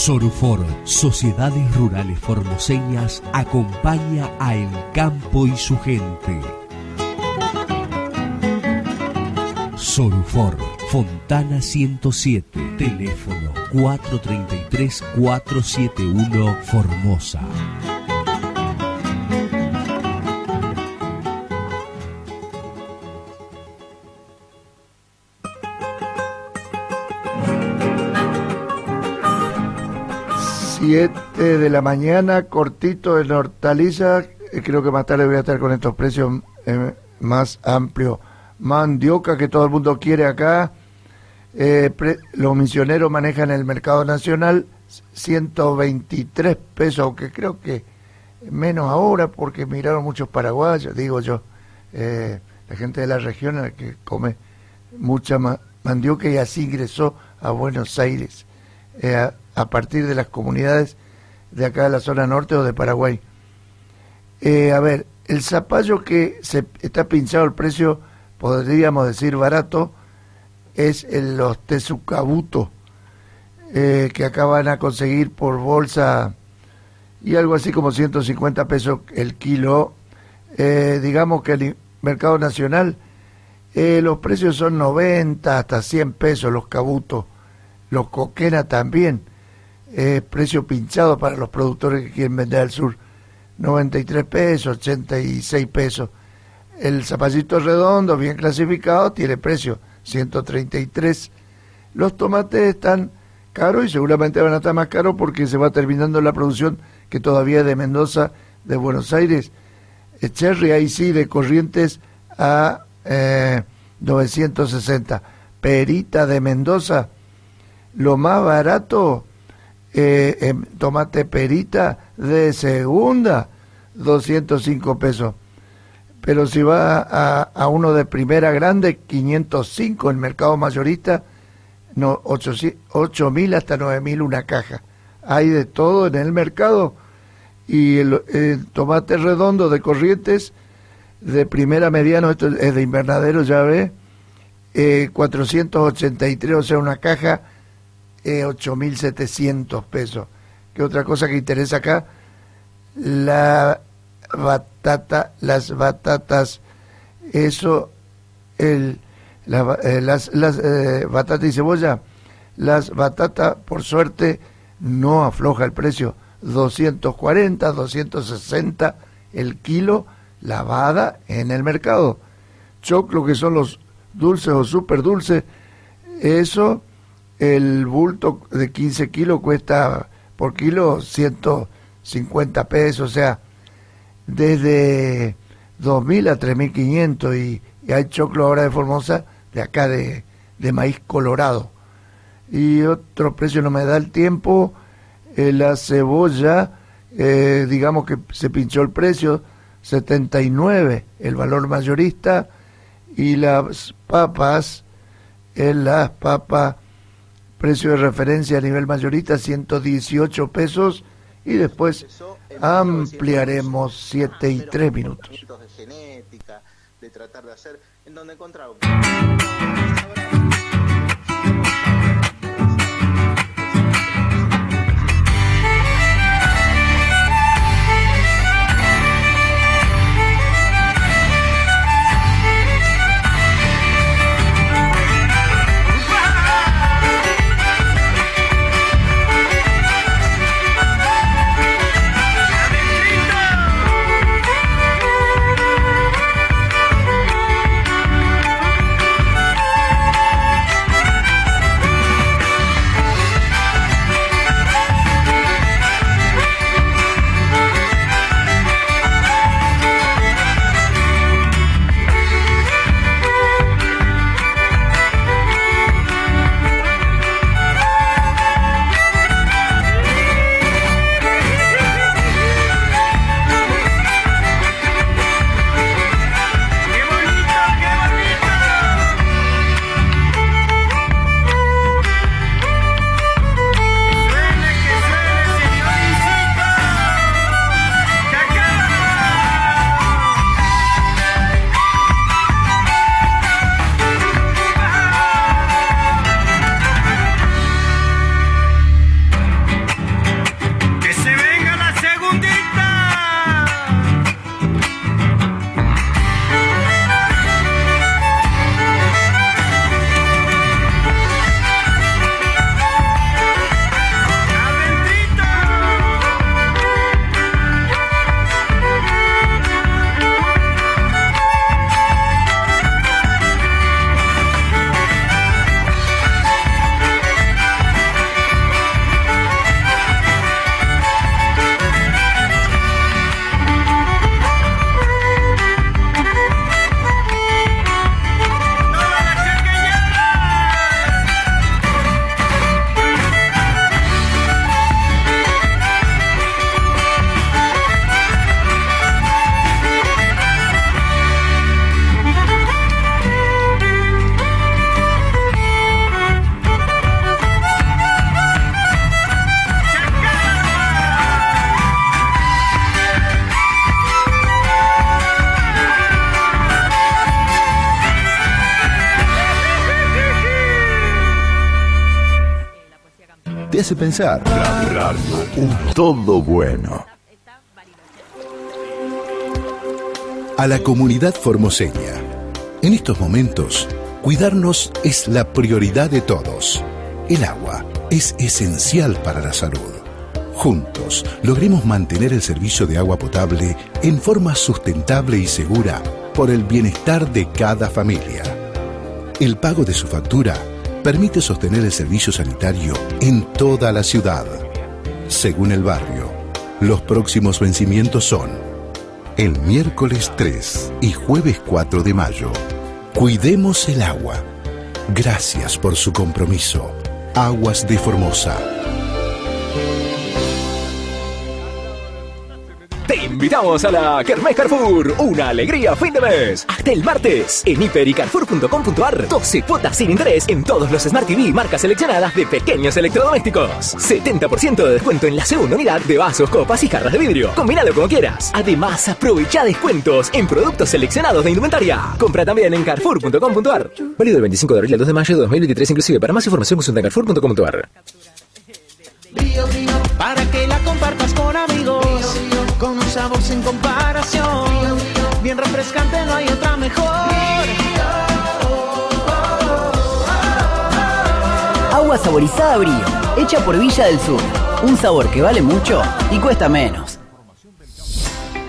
Sorufor, Sociedades Rurales Formoseñas, acompaña a El Campo y su gente. Sorufor, Fontana 107, teléfono 433-471, Formosa. de la mañana, cortito en hortaliza. Eh, creo que más tarde voy a estar con estos precios eh, más amplios. Mandioca que todo el mundo quiere acá. Eh, los misioneros manejan el mercado nacional 123 pesos, aunque creo que menos ahora porque miraron muchos paraguayos, digo yo. la gente de la región que come mucha mandioca y así ingresó a Buenos Aires a partir de las comunidades de acá de la zona norte o de Paraguay. Eh, a ver, el zapallo que se está pinchado el precio, podríamos decir barato, es el, los tezucabuto, eh, que acaban a conseguir por bolsa y algo así como 150 pesos el kilo. Eh, digamos que el mercado nacional, los precios son 90 hasta 100 pesos los cabutos, los coquena también es precio pinchado para los productores que quieren vender al sur. 93 pesos, 86 pesos. El zapallito redondo, bien clasificado, tiene precio 133. Los tomates están caros y seguramente van a estar más caros porque se va terminando la producción que todavía es de Mendoza, de Buenos Aires. Cherry ahí sí, de Corrientes a 960. Eh, Perita de Mendoza, lo más barato eh, tomate perita de segunda, 205 pesos. Pero si va a, uno de primera grande, 505 en mercado mayorista, no, 8 mil hasta 9 mil una caja. Hay de todo en el mercado. Y el, tomate redondo de corrientes, de primera mediano, esto es de invernadero, ya ve, eh, 483, o sea, una caja 8.700 pesos. ¿Qué otra cosa que interesa acá? La batata, las batatas, eso, el, eh, las, las eh, batatas y cebolla, las batatas, por suerte, no afloja el precio. 240, 260 el kilo lavada en el mercado. Choclo, que son los dulces o súper dulces, eso el bulto de 15 kilos cuesta por kilo 150 pesos, o sea, desde 2.000 a 3.500 y, y hay choclo ahora de Formosa de acá de, maíz colorado. Y otro precio no me da el tiempo, eh, la cebolla, eh, digamos que se pinchó el precio, 79 el valor mayorista, y las papas, en las papas precio de referencia a nivel mayorista 118 pesos y después ampliaremos 7 y 3 minutos. de genética, de tratar de hacer, en donde encontrar pensar. un todo bueno. A la comunidad formoseña. En estos momentos, cuidarnos es la prioridad de todos. El agua es esencial para la salud. Juntos, logremos mantener el servicio de agua potable en forma sustentable y segura por el bienestar de cada familia. El pago de su factura permite sostener el servicio sanitario en toda la ciudad. Según el barrio, los próximos vencimientos son el miércoles 3 y jueves 4 de mayo. Cuidemos el agua. Gracias por su compromiso. Aguas de Formosa. Invitamos a la Kermés Carrefour, una alegría fin de mes. Hasta el martes, en hiper y carrefour.com.ar, 12 cuotas sin interés en todos los Smart TV marcas seleccionadas de pequeños electrodomésticos. 70% de descuento en la segunda unidad de vasos, copas y jarras de vidrio. Combinado como quieras. Además, aprovecha descuentos en productos seleccionados de indumentaria. Compra también en carrefour.com.ar. Válido del 25 de abril al 2 de mayo de 2023 inclusive. Para más información consulta carrefour.com.ar. para que la compartas con amigos con un sabor sin comparación. Bien refrescante, no hay otra mejor. Agua saborizada Brío, hecha por Villa del Sur. Un sabor que vale mucho y cuesta menos.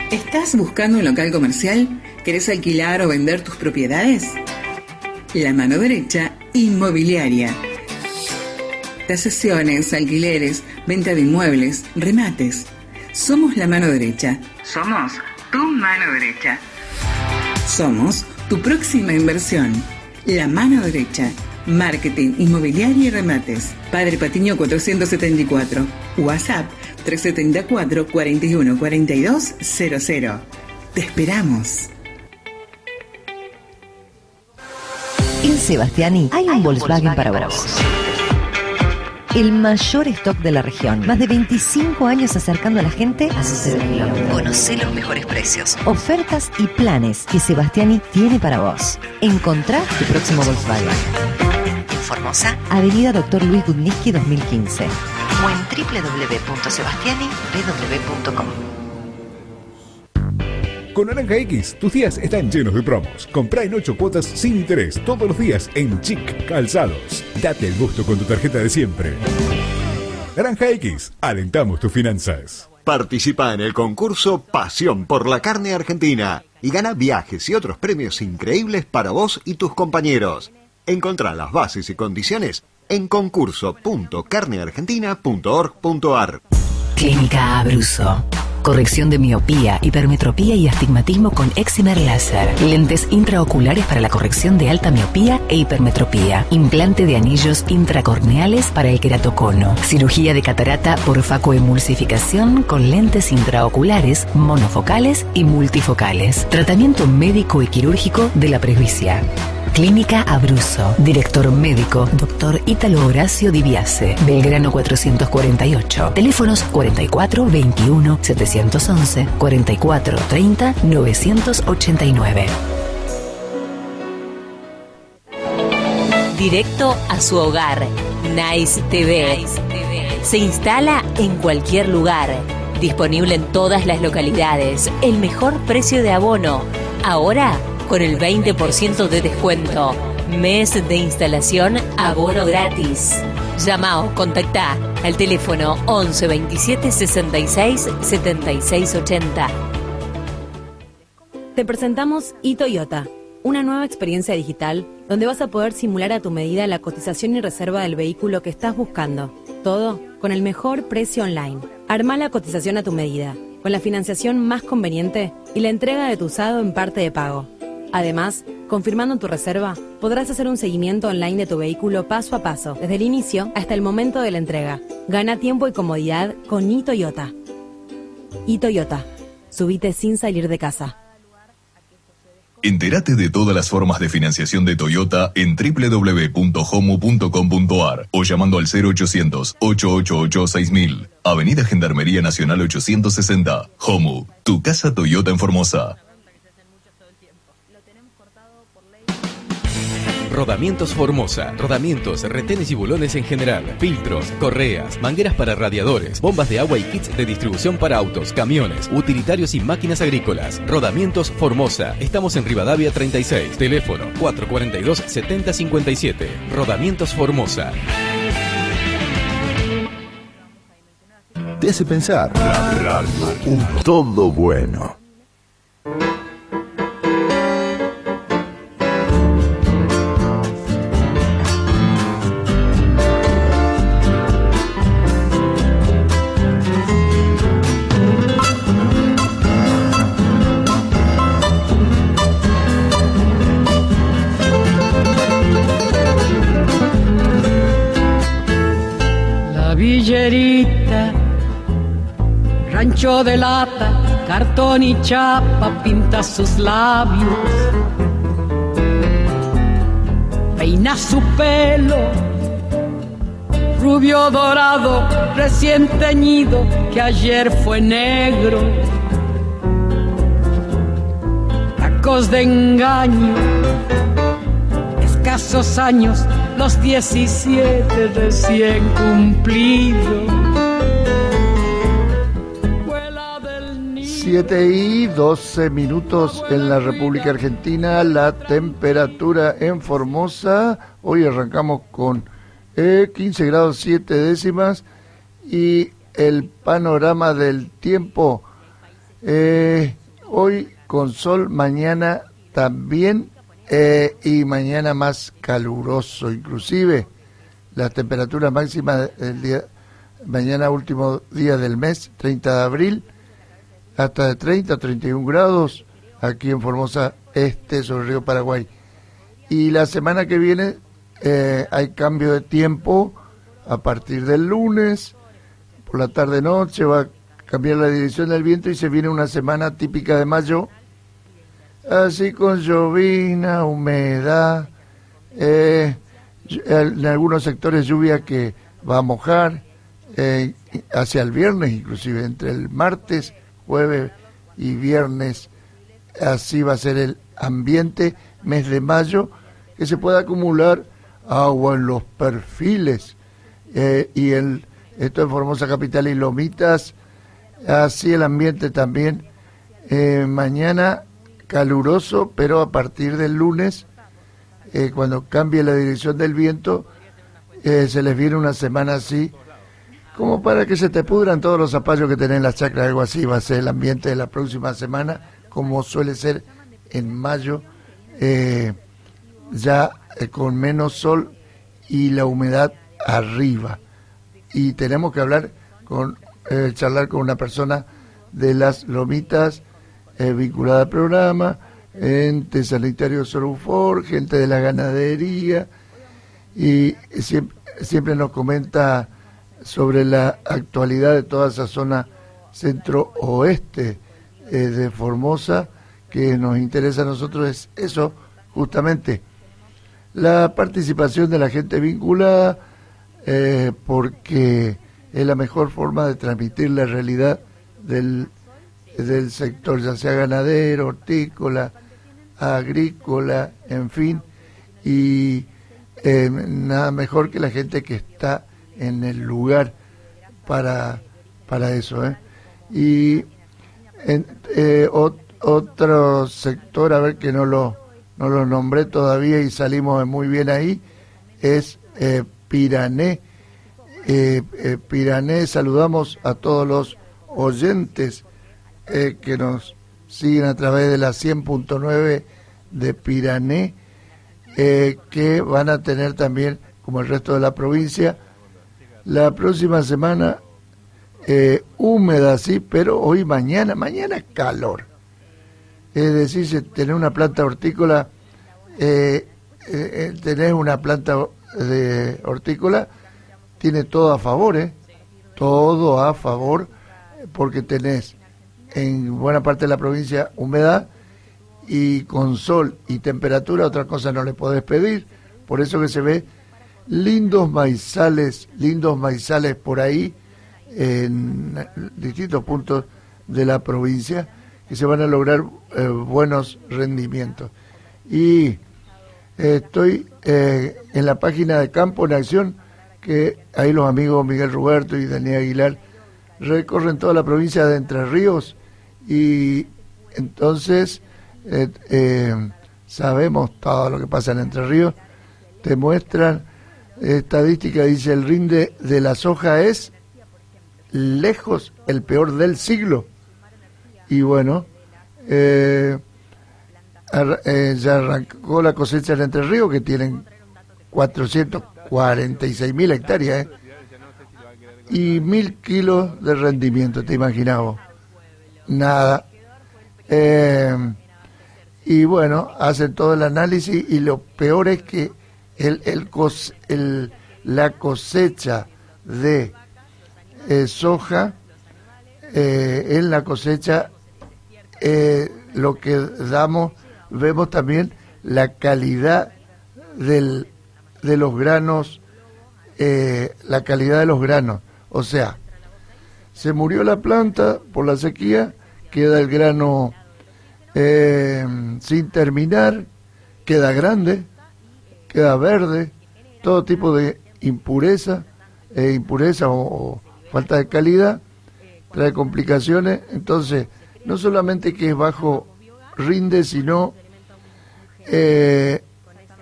¿Estás buscando un local comercial? ¿Querés alquilar o vender tus propiedades? La mano derecha inmobiliaria. Tasaciones, alquileres, venta de inmuebles, remates somos la mano derecha. Somos tu mano derecha. Somos tu próxima inversión. La mano derecha. Marketing, inmobiliaria y remates. Padre Patiño 474. WhatsApp 374 41 42 00. Te esperamos. En Sebastiani hay un Volkswagen para vos. El mayor stock de la región. Más de 25 años acercando a la gente a su servicio. Conoce los mejores precios. Ofertas y planes que Sebastiani tiene para vos. Encontrá tu próximo Volkswagen. En Formosa Avenida Dr. Luis Gudniski 2015. o en www.sebastianibw.com. Con Naranja X, tus días están llenos de promos. Comprá en 8 cuotas sin interés todos los días en Chic Calzados. Date el gusto con tu tarjeta de siempre. Naranja X, alentamos tus finanzas. Participa en el concurso Pasión por la carne argentina y gana viajes y otros premios increíbles para vos y tus compañeros. Encontrá las bases y condiciones en concurso.carneargentina.org.ar. Clínica Abruzzo. Corrección de miopía, hipermetropía y astigmatismo con Eximer Láser. Lentes intraoculares para la corrección de alta miopía e hipermetropía. Implante de anillos intracorneales para el queratocono. Cirugía de catarata por facoemulsificación con lentes intraoculares, monofocales y multifocales. Tratamiento médico y quirúrgico de la presbicia. Clínica Abruzzo. Director médico, doctor Ítalo Horacio Diviase. Belgrano 448. Teléfonos 44 21 711 44 30 989. Directo a su hogar. Nice TV. Se instala en cualquier lugar. Disponible en todas las localidades. El mejor precio de abono. Ahora con el 20% de descuento. Mes de instalación, abono gratis. Llama o contacta al teléfono 11 27 66 76 80. Te presentamos eToyota, una nueva experiencia digital donde vas a poder simular a tu medida la cotización y reserva del vehículo que estás buscando. Todo con el mejor precio online. Arma la cotización a tu medida, con la financiación más conveniente y la entrega de tu usado en parte de pago. Además, confirmando tu reserva, podrás hacer un seguimiento online de tu vehículo paso a paso, desde el inicio hasta el momento de la entrega. Gana tiempo y comodidad con eToyota. eToyota. Subite sin salir de casa. Entérate de todas las formas de financiación de Toyota en www.homu.com.ar o llamando al 0800-888-6000. Avenida Gendarmería Nacional 860. Homu, tu casa Toyota en Formosa. Rodamientos Formosa. Rodamientos, retenes y bulones en general. Filtros, correas, mangueras para radiadores, bombas de agua y kits de distribución para autos, camiones, utilitarios y máquinas agrícolas. Rodamientos Formosa. Estamos en Rivadavia 36. Teléfono 442-7057. Rodamientos Formosa. Te hace pensar. Un todo bueno. Rancho de lata, cartón y chapa pinta sus labios. Peina su pelo, rubio dorado, recién teñido, que ayer fue negro. Tacos de engaño, escasos años, los 17 recién cumplidos. 7 y 12 minutos en la República Argentina, la temperatura en Formosa, hoy arrancamos con eh, 15 grados 7 décimas. Y el panorama del tiempo, eh, hoy con sol, mañana también eh, y mañana más caluroso. Inclusive, la temperatura máxima del día, mañana último día del mes, 30 de abril, hasta de 30 31 grados aquí en Formosa Este sobre Río Paraguay. Y la semana que viene eh, hay cambio de tiempo a partir del lunes, por la tarde-noche va a cambiar la dirección del viento y se viene una semana típica de mayo, así con llovina, humedad, eh, en algunos sectores lluvia que va a mojar eh, hacia el viernes, inclusive entre el martes, jueves y viernes. Así va a ser el ambiente mes de mayo, que se puede acumular agua en los perfiles eh, y el, esto en Formosa Capital y Lomitas, así el ambiente también. Eh, mañana caluroso, pero a partir del lunes, eh, cuando cambie la dirección del viento, se les viene una semana así, como para que se te pudran todos los zapallos que tenés en la chacra, algo así va a ser el ambiente de la próxima semana, como suele ser en mayo, ya con menos sol y la humedad arriba. Y tenemos que hablar con, eh, charlar con una persona de las lomitas eh, vinculada al programa, ente sanitario Sorufor, gente de la ganadería, y siempre, siempre nos comenta sobre la actualidad de toda esa zona centro-oeste eh, de Formosa, que nos interesa a nosotros es eso, justamente. La participación de la gente vinculada, eh, porque es la mejor forma de transmitir la realidad del, del sector, ya sea ganadero, hortícola, agrícola, en fin, y eh, nada mejor que la gente que está en el lugar para, para eso. ¿eh? Y en, otro sector, a ver que no lo no lo nombré todavía y salimos muy bien ahí, es eh, Pirané. Eh, eh, Pirané, saludamos a todos los oyentes eh, que nos siguen a través de la 100.9 de Pirané, que van a tener también, como el resto de la provincia, la próxima semana húmeda, sí, pero hoy mañana, mañana calor es decir, tener una planta hortícola, eh, eh, tener una planta de hortícola tiene todo a favor, ¿eh? todo a favor, porque tenés en buena parte de la provincia humedad y con sol y temperatura otra cosa no le podés pedir, por eso que se ve lindos maizales, lindos maizales por ahí en distintos puntos de la provincia que se van a lograr eh, buenos rendimientos. Y eh, estoy eh, en la página de Campo en Acción, que ahí los amigos Miguel Roberto y Daniel Aguilar recorren toda la provincia de Entre Ríos y entonces sabemos todo lo que pasa en Entre Ríos, te muestran estadística, dice el rinde de la soja es lejos el peor del siglo y bueno, eh, eh, ya arrancó la cosecha en Entre Ríos, que tienen 446 mil hectáreas, ¿eh? y mil kilos de rendimiento, te imaginaba. Nada. y bueno, hacen todo el análisis y lo peor es que el, el, el la cosecha de soja, en la cosecha eh, lo que damos, vemos también la calidad del, de los granos, eh, la calidad de los granos. O sea, se murió la planta por la sequía, queda el grano eh, sin terminar, queda grande, queda verde, todo tipo de impureza, impureza o falta de calidad, trae complicaciones. Entonces, no solamente que es bajo rinde, sino eh,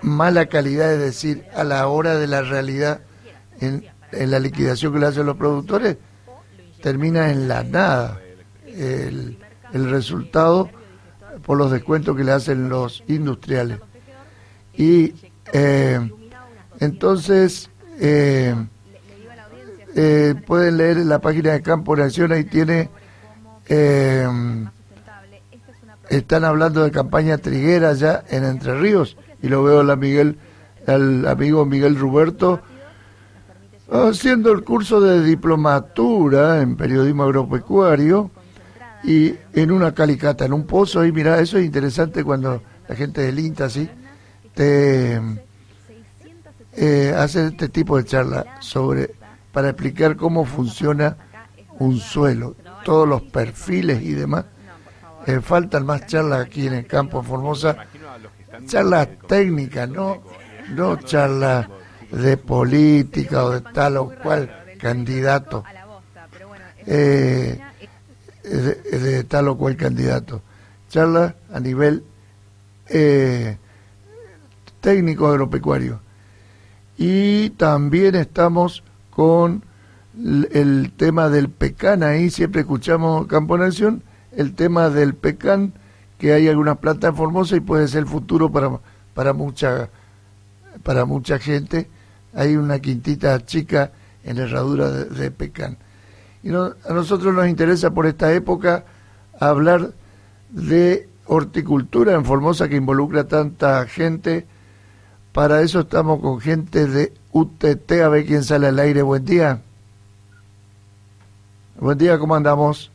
mala calidad, es decir, a la hora de la realidad, en, la liquidación que le hacen los productores, termina en la nada el, resultado por los descuentos que le hacen los industriales. Y eh, entonces eh, pueden leer la página de Campo de Acción, ahí tiene eh, están hablando de campaña triguera ya en Entre Ríos y lo veo la Miguel, al amigo Miguel Roberto haciendo el curso de diplomatura en periodismo agropecuario y en una calicata, en un pozo y mira, eso es interesante cuando la gente del INTA así te eh, hace este tipo de charla sobre para explicar cómo funciona un suelo, todos los perfiles y demás. Eh, faltan más charlas aquí en el campo de Formosa, charlas técnicas, no, no charlas de política o de tal o cual candidato, eh, de, tal o cual candidato. Charlas a nivel eh, técnico agropecuario. Y también estamos con el tema del pecan, ahí siempre escuchamos Campo Nación, el tema del pecan, que hay algunas plantas en Formosa y puede ser el futuro para, para, mucha, para mucha gente. Hay una quintita chica en la herradura de, pecan. Y a nosotros nos interesa por esta época hablar de horticultura en Formosa que involucra tanta gente. Para eso estamos con gente de UTT, a ver quién sale al aire. Buen día. Buen día, ¿cómo andamos?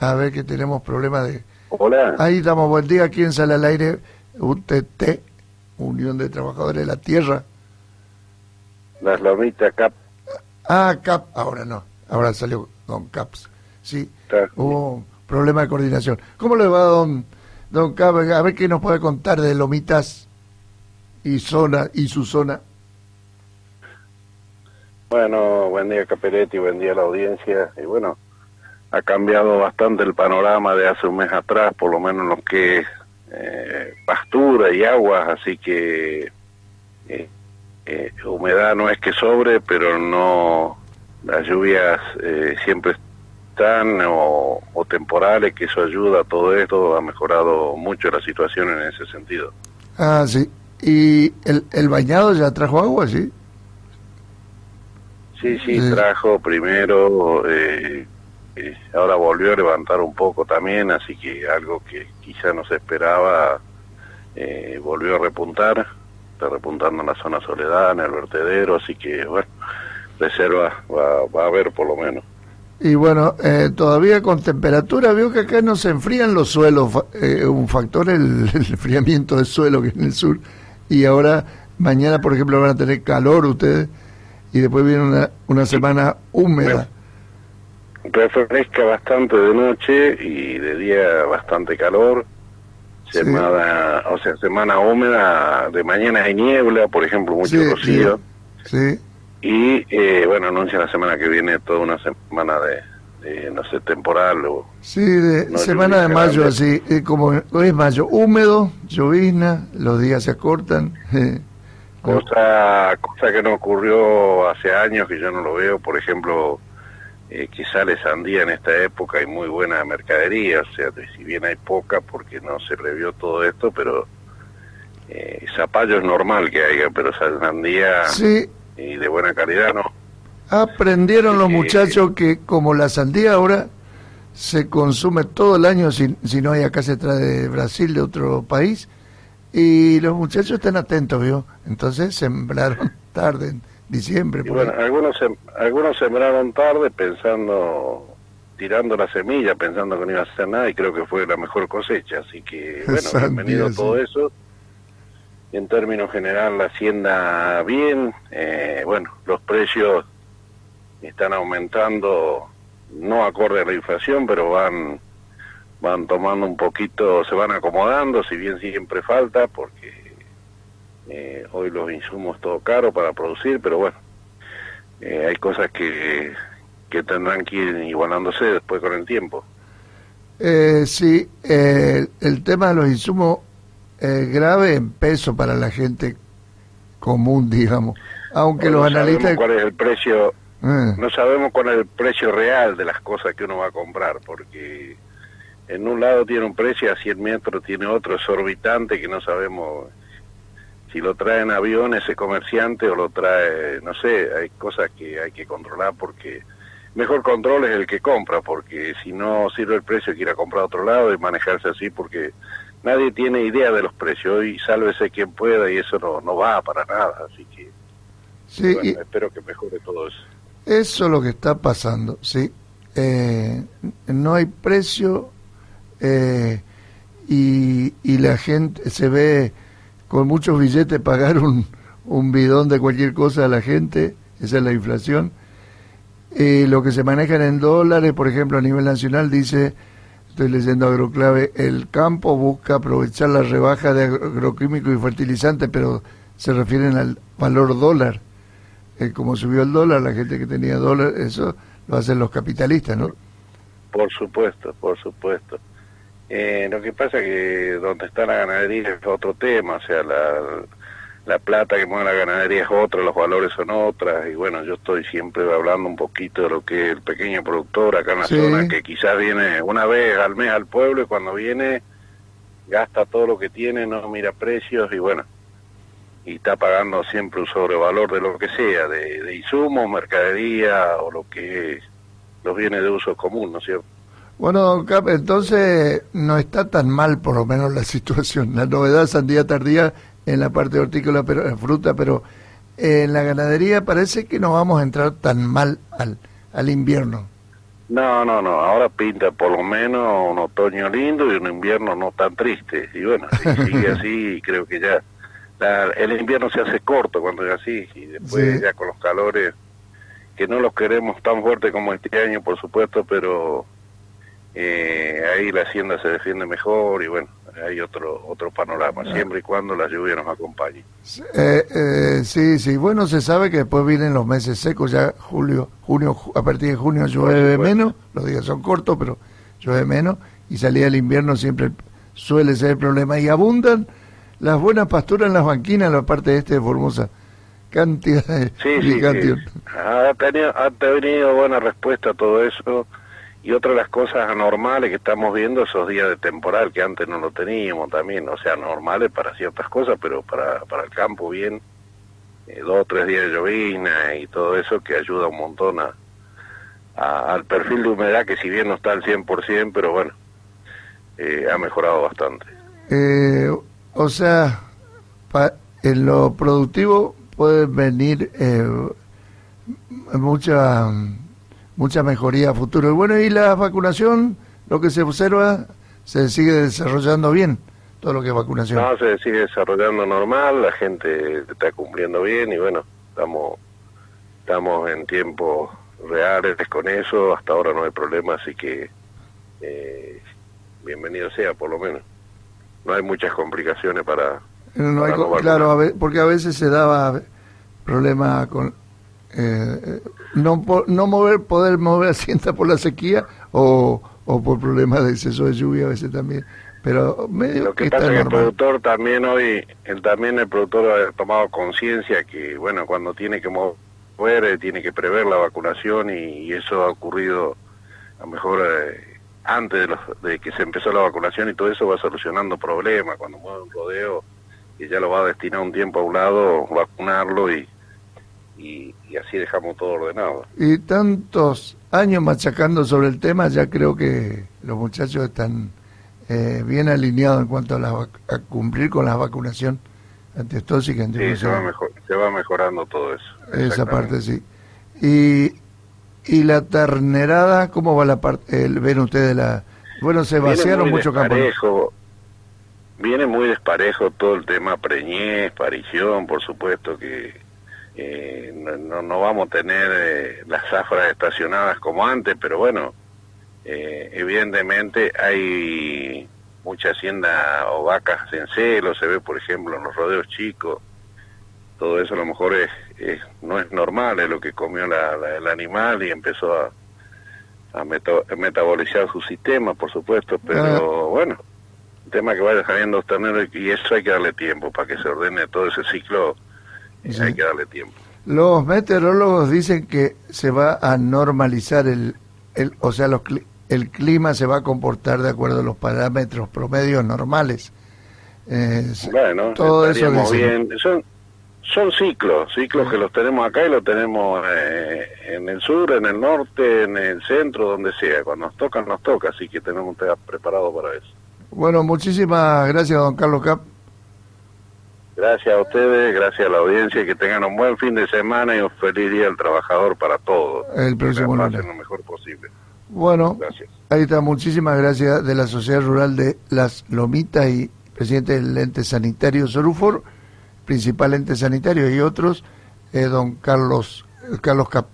A ver que tenemos problemas de... Hola. Ahí estamos, buen día, ¿quién sale al aire? UTT, Unión de Trabajadores de la Tierra. Las lomitas CAP. Ah, CAP, ahora no, ahora salió con CAPS. Sí, hubo un problema de coordinación. ¿Cómo le va, don, don CAP? A ver qué nos puede contar de lomitas y zona y su zona. Bueno, buen día Capelletti, buen día a la audiencia. Y bueno, ha cambiado bastante el panorama de hace un mes atrás, por lo menos en lo que es eh, pastura y aguas, así que eh, eh, humedad no es que sobre, pero no, las lluvias siempre están o, o, temporales, que eso ayuda a todo esto, ha mejorado mucho la situación en ese sentido. Ah, sí. ¿Y el, el bañado ya trajo agua, sí? Sí, sí, trajo primero, eh, eh, ahora volvió a levantar un poco también, así que algo que quizá no se esperaba, eh, volvió a repuntar, está repuntando en la zona Soledad, en el vertedero, así que bueno, reserva va, va a haber por lo menos. Y bueno, todavía con temperatura, veo que acá no se enfrían los suelos, un factor el, el, enfriamiento del suelo que en el sur, y ahora, mañana por ejemplo van a tener calor ustedes y después viene una, una semana húmeda. refresca bastante de noche y de día bastante calor. Semana, o sea, semana húmeda, de mañana hay niebla, por ejemplo, mucho rocío. Sí. Y eh, bueno, anuncia la semana que viene toda una semana de, no sé, temporal o... Sí, de semana de mayo, así, eh, como es mayo, húmedo, llovizna, los días se acortan. Cosa, cosa que no ocurrió hace años, que yo no lo veo, por ejemplo, eh, que sale sandía en esta época y muy buena mercadería, o sea, si bien hay poca porque no se previó todo esto, pero eh, zapallo es normal que haya, pero sandía sí. y de buena calidad no. Aprendieron los muchachos que como la sandía ahora se consume todo el año, si, si no hay acá se trae de Brasil, de otro país, y los muchachos están atentos, ¿vio? Entonces sembraron tarde, en diciembre. bueno, algunos, algunos sembraron tarde pensando, tirando la semilla, pensando que no iba a hacer nada y creo que fue la mejor cosecha. Así que, bueno, bienvenido todo eso. En términos general, la hacienda bien. Eh, bueno, los precios están aumentando, no acorde a la inflación, pero van van tomando un poquito, se van acomodando, si bien siempre falta, porque eh, hoy los insumos todo caro para producir, pero bueno, eh, hay cosas que, que tendrán que ir igualándose después con el tiempo. Eh, sí, el tema de los insumos es grave en peso para la gente común, digamos. Aunque los analistas... cuál es el precio, no sabemos cuál es el precio real de las cosas que uno va a comprar, porque en un lado tiene un precio, a 100 metros tiene otro exorbitante que no sabemos si lo traen aviones ese comerciante o lo trae, no sé, hay cosas que hay que controlar porque mejor control es el que compra, porque si no sirve el precio que ir a comprar a otro lado y manejarse así porque nadie tiene idea de los precios y sálvese quien pueda y eso no, no va para nada, así que sí, espero que mejore todo eso. Eso es lo que está pasando, sí. Eh, no hay precio eh, y, y, la gente se ve con muchos billetes pagar un, un bidón de cualquier cosa a la gente, esa es la inflación, Y lo que se manejan en dólares, por ejemplo, a nivel nacional, dice, estoy leyendo agroclave, el campo busca aprovechar la rebaja de agroquímicos y fertilizantes, pero se refieren al valor dólar. Eh, como subió el dólar, la gente que tenía dólar, eso lo hacen los capitalistas, ¿no? Por supuesto, por supuesto. Eh, lo que pasa es que donde está la ganadería es otro tema, o sea, la, la plata que mueve la ganadería es otra, los valores son otras, y bueno, yo estoy siempre hablando un poquito de lo que es el pequeño productor acá en la zona, que quizás viene una vez al mes al pueblo y cuando viene gasta todo lo que tiene, no mira precios y bueno, y está pagando siempre un sobrevalor de lo que sea, de, de insumos, mercadería o lo que es los bienes de uso común, ¿no es cierto? Bueno, don Cap, entonces no está tan mal por lo menos la situación. La novedad sandía tardía en la parte hortícola, pero en fruta, pero en la ganadería parece que no vamos a entrar tan mal al, al invierno. No, no, no, ahora pinta por lo menos un otoño lindo y un invierno no tan triste. Y bueno, si sigue así, creo que ya el invierno se hace corto cuando es así y después ya con los calores que no los queremos tan fuerte como este año, por supuesto, pero eh, ahí la hacienda se defiende mejor y bueno, hay otro otro panorama, ah. siempre y cuando la lluvia nos acompañe. Eh, eh, sí, sí, bueno, se sabe que después vienen los meses secos, ya julio, junio, a partir de junio llueve menos, los días son cortos, pero llueve menos, y salida del invierno siempre suele ser el problema, y abundan las buenas pasturas en las banquinas, en la parte este de Formosa. Cantidad de... Sí, sí, Ha, tenido, ha tenido buena respuesta a todo eso. Y otra de las cosas anormales que estamos viendo esos días de temporal que antes no lo teníamos también, o sea, normales para ciertas cosas, pero para, para el campo bien, eh, dos o tres días de llovina y todo eso que ayuda un montón a, al perfil de humedad que si bien no está al 100%, pero bueno, eh, ha mejorado bastante. Eh, o sea, en lo productivo puede venir eh, mucha mucha mejoría a futuro. Y bueno, y la vacunación, lo que se observa, se sigue desarrollando bien, todo lo que es vacunación. No, se sigue desarrollando normal, la gente está cumpliendo bien y bueno, estamos, estamos en tiempos reales con eso, hasta ahora no hay problema, así que eh, bienvenido sea por lo menos no hay muchas complicaciones para... No hay, claro, porque a veces se daba problema con eh, no no mover poder mover asienta por la sequía o, o por problemas de exceso de lluvia a veces también. Pero medio lo que, pasa es que el productor también hoy el también el productor ha tomado conciencia que bueno cuando tiene que mover eh, tiene que prever la vacunación y, eso ha ocurrido a lo mejor eh, antes de, que se empezó la vacunación y todo eso va solucionando problemas. Cuando mueve un rodeo y ya lo va a destinar un tiempo a un lado, vacunarlo y, y, así dejamos todo ordenado. Y tantos años machacando sobre el tema, ya creo que los muchachos están eh, bien alineados en cuanto a, la, a cumplir con la vacunación antiestóxica. Sí, se va, se va mejorando todo eso. Esa parte sí. Y ¿Y la ternerada, cómo va la parte? ¿Ven ustedes la.? Bueno, se vaciaron mucho campo. Viene muy desparejo todo el tema preñez, parición, por supuesto que eh, no, no, vamos a tener eh, las zafras estacionadas como antes, pero bueno, eh, evidentemente hay mucha hacienda o vacas en celo, se ve por ejemplo en los rodeos chicos, todo eso a lo mejor es, no es normal, es lo que comió el animal y empezó a, a metabolizar su sistema, por supuesto, pero ah. bueno, el tema que vaya saliendo los terneros y eso hay que darle tiempo para que se ordene todo ese ciclo, hay que darle tiempo. Los meteorólogos dicen que se va a normalizar el, el o sea, los, el clima se va a comportar de acuerdo a los parámetros promedios normales. bueno, todo eso bien. Son, son ciclos, ciclos que los tenemos acá y los tenemos eh, en el sur, en el norte, en el centro, donde sea. Cuando nos tocan, nos toca, así que tenemos que estar preparados para eso. Bueno, muchísimas gracias, don Carlos Cap. Gracias a ustedes, gracias a la audiencia y que tengan un buen fin de semana y un feliz día al trabajador para todos. El próximo lunes. lo mejor posible. Bueno, ahí está, muchísimas gracias de la Sociedad Rural de Las Lomitas y presidente del ente sanitario Sorufor principal ente sanitario, y otros, eh, don Carlos, eh, Carlos Cap.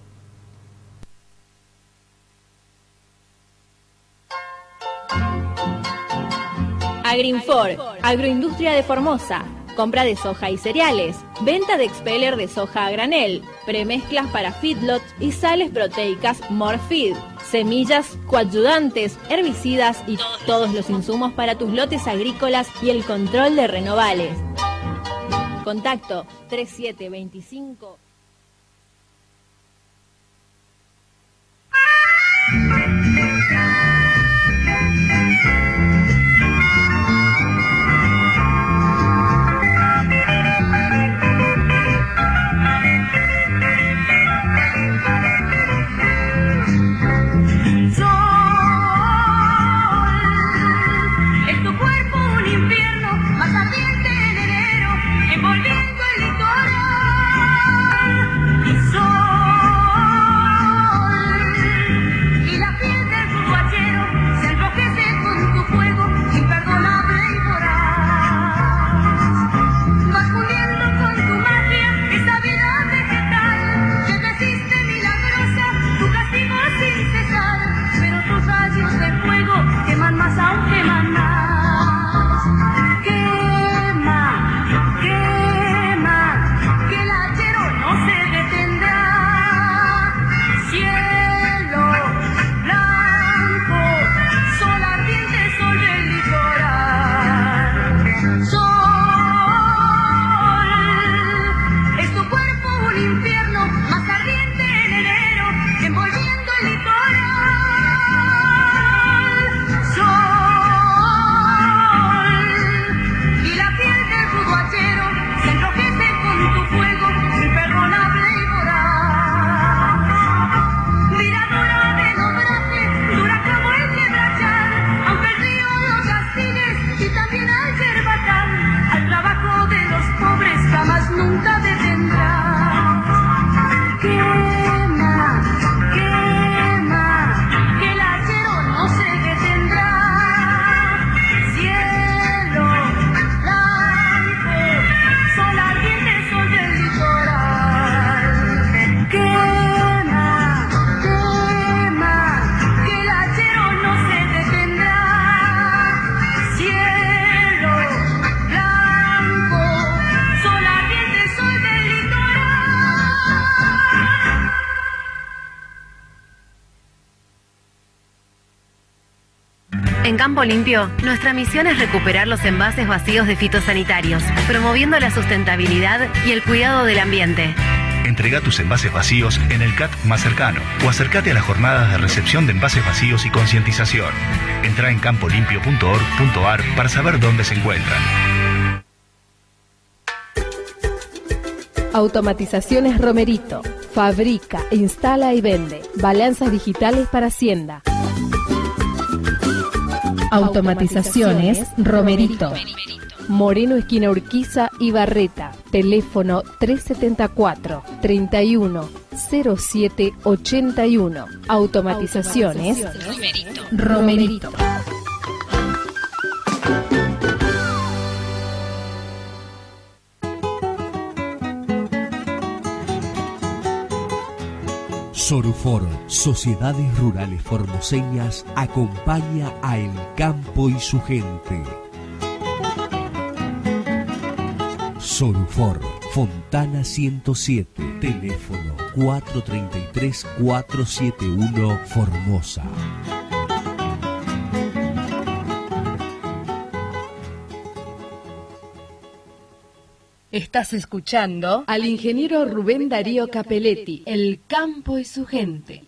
Agrinfor, agroindustria de Formosa, compra de soja y cereales, venta de expeller de soja a granel, premezclas para feedlots y sales proteicas Morfeed, semillas, coadyuvantes, herbicidas y todos los insumos para tus lotes agrícolas y el control de renovables. Contacto 3725 Campo Limpio, nuestra misión es recuperar los envases vacíos de fitosanitarios, promoviendo la sustentabilidad y el cuidado del ambiente. Entrega tus envases vacíos en el CAT más cercano o acércate a las jornadas de recepción de envases vacíos y concientización. Entra en campolimpio.org.ar para saber dónde se encuentran. Automatizaciones Romerito. Fabrica, instala y vende. Balanzas digitales para Hacienda. Automatizaciones Romerito. Moreno Esquina Urquiza y Barreta. Teléfono 374 31 07 81. Automatizaciones Romerito. Sorufor, Sociedades Rurales Formoseñas, acompaña a El Campo y su gente. Sorufor, Fontana 107, teléfono 433-471, Formosa. Estás escuchando al ingeniero Rubén Darío Capelletti, El campo y su gente.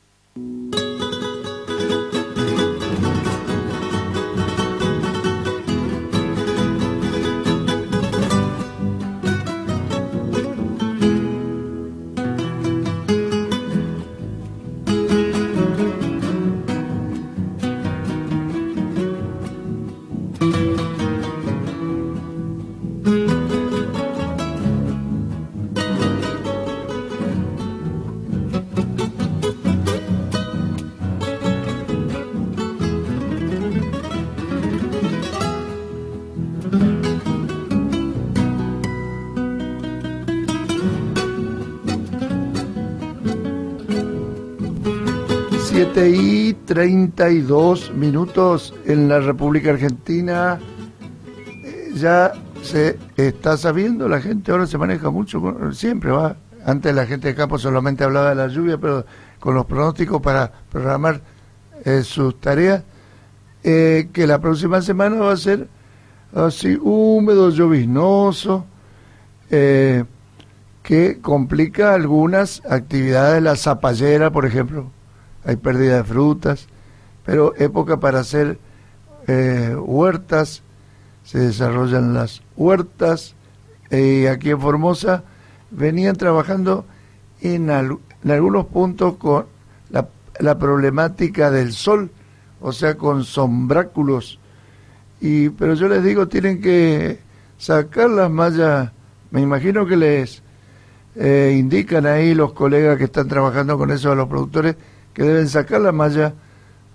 32 minutos en la República Argentina. ya se está sabiendo, la gente ahora se maneja mucho, siempre va. Antes la gente de campo solamente hablaba de la lluvia, pero con los pronósticos para programar eh, sus tareas, eh, que la próxima semana va a ser así húmedo, lloviznoso, eh, que complica algunas actividades, la zapallera, por ejemplo, hay pérdida de frutas, pero época para hacer huertas, se desarrollan las huertas, y aquí en Formosa venían trabajando en, algunos puntos con la, la, problemática del sol, o sea, con sombráculos. Y, pero yo les digo, tienen que sacar las mallas, me imagino que les eh, indican ahí los colegas que están trabajando con eso a los productores, que deben sacar la malla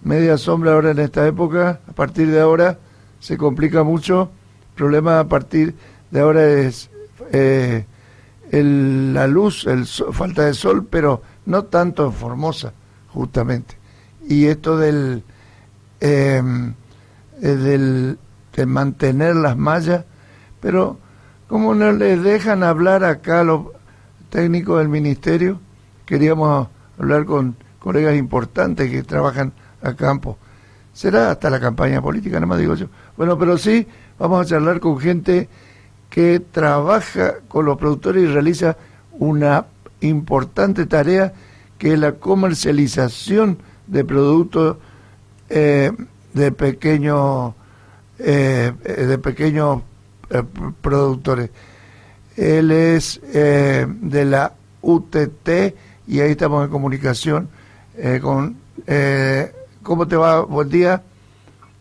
media sombra ahora en esta época, a partir de ahora se complica mucho, el problema a partir de ahora es eh, la luz, el falta de sol, pero no tanto en Formosa, justamente. Y esto del, em, eh, del de mantener las mallas, pero como no les dejan hablar acá los técnicos del ministerio, queríamos hablar con colegas importantes que trabajan a campo. Será hasta la campaña política, no más digo yo. Bueno, pero sí, vamos a charlar con gente que trabaja con los productores y realiza una importante tarea que es la comercialización de productos eh, de pequeños eh, de pequeños eh, productores. Él es de la UTT y ahí estamos en comunicación con. ¿Cómo te va? Buen día.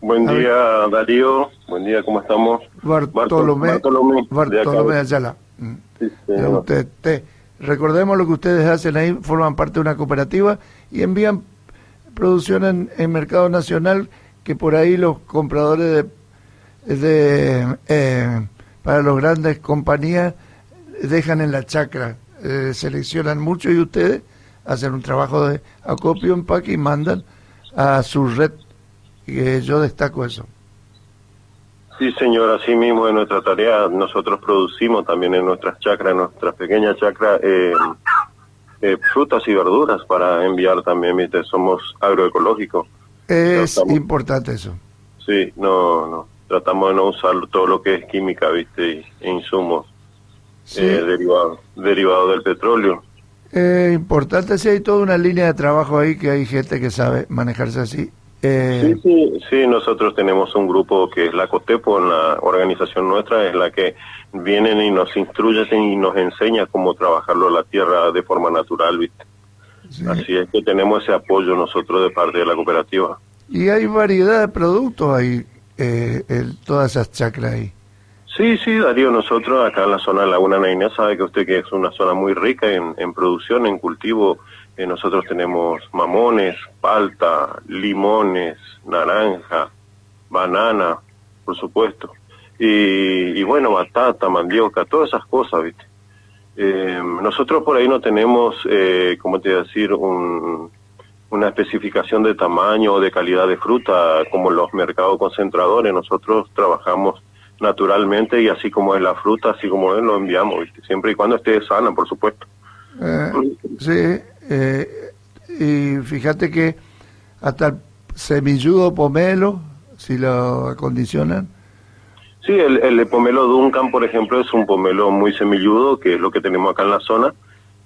Buen día, Darío. Buen día, ¿cómo estamos? Bartolomé, Bartolomé, Bartolomé Ayala. Sí, Recordemos lo que ustedes hacen ahí, forman parte de una cooperativa y envían producción en, mercado nacional que por ahí los compradores de, de eh, para las grandes compañías dejan en la chacra, eh, seleccionan mucho y ustedes hacen un trabajo de acopio, empaque y mandan a su red que yo destaco eso. Sí, señor, así mismo en nuestra tarea nosotros producimos también en nuestras chacras, en nuestras pequeñas chacras, eh, eh, frutas y verduras para enviar también, ¿viste? somos agroecológicos. Es importante eso. Sí, no, no, tratamos de no usar todo lo que es química, ¿viste? E insumos eh, derivados derivado del petróleo. Es importante, sí, hay toda una línea de trabajo ahí que hay gente que sabe manejarse así eh, sí, sí, nosotros tenemos un grupo que es la COTEPO, la organización nuestra, es la que vienen y nos instruyen y nos enseña cómo trabajarlo la tierra de forma natural, ¿viste? Así es que tenemos ese apoyo nosotros de parte de la cooperativa. Y hay variedad de productos ahí, eh, en todas esas chacras ahí. Sí, sí, Darío, nosotros acá en la zona de Laguna Naina sabe que usted que es una zona muy rica en, producción, en cultivo eh, nosotros tenemos mamones, palta, limones, naranja, banana, por supuesto. Y, bueno, batata, mandioca, todas esas cosas, ¿viste? Eh, nosotros por ahí no tenemos, eh, ¿cómo te voy a decir?, una especificación de tamaño o de calidad de fruta como los mercados concentradores. Nosotros trabajamos naturalmente y así como es la fruta, así como es, lo enviamos, ¿viste? siempre y cuando esté sana, por supuesto. Eh, sí, eh, y fíjate que hasta el semilludo pomelo, si lo acondicionan. Sí, el, el pomelo Duncan, por ejemplo, es un pomelo muy semilludo, que es lo que tenemos acá en la zona,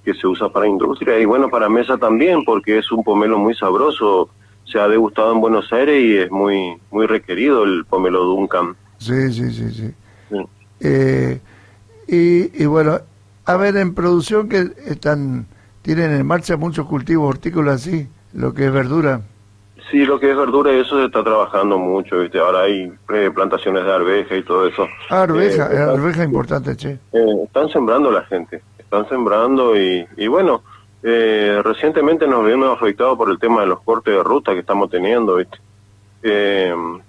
que se usa para industria y bueno, para mesa también, porque es un pomelo muy sabroso. Se ha degustado en Buenos Aires y es muy muy requerido el pomelo Duncan. Sí, sí, sí, sí. Eh, y, y bueno, a ver, en producción que están tienen en marcha muchos cultivos hortícolas así, lo que es verdura. Sí, lo que es verdura, eso se está trabajando mucho, ¿viste? Ahora hay eh, plantaciones de arveja y todo eso. Ah, arveja, eh, arveja importante, che. Eh, están sembrando la gente, están sembrando y, y bueno, recientemente nos vimos afectados por el tema de los cortes de ruta que estamos teniendo, ¿viste?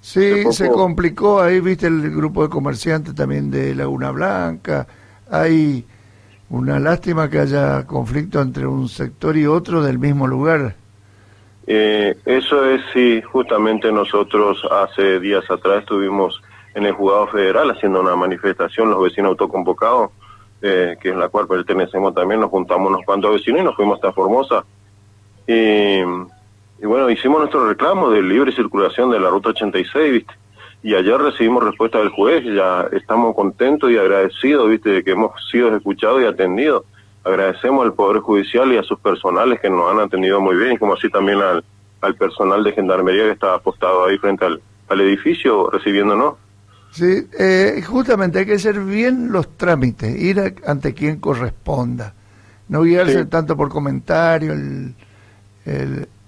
Sí, se complicó ahí, ¿viste? El grupo de comerciantes también de Laguna Blanca, hay una lástima que haya conflicto entre un sector y otro del mismo lugar. Eh, eso es, sí, justamente nosotros hace días atrás estuvimos en el juzgado federal haciendo una manifestación, los vecinos autoconvocados, eh, que es la cual pertenecemos también, nos juntamos unos cuantos vecinos y nos fuimos hasta Formosa. Y, y bueno, hicimos nuestro reclamo de libre circulación de la ruta 86, ¿viste? Y ayer recibimos respuesta del juez, ya estamos contentos y agradecidos, ¿viste? De que hemos sido escuchados y atendidos. Agradecemos al Poder Judicial y a sus personales que nos han atendido muy bien, como así también al, al personal de Gendarmería que está apostado ahí frente al, al edificio recibiéndonos. Sí, eh, justamente hay que hacer bien los trámites, ir ante quien corresponda, no guiarse tanto por comentario. El,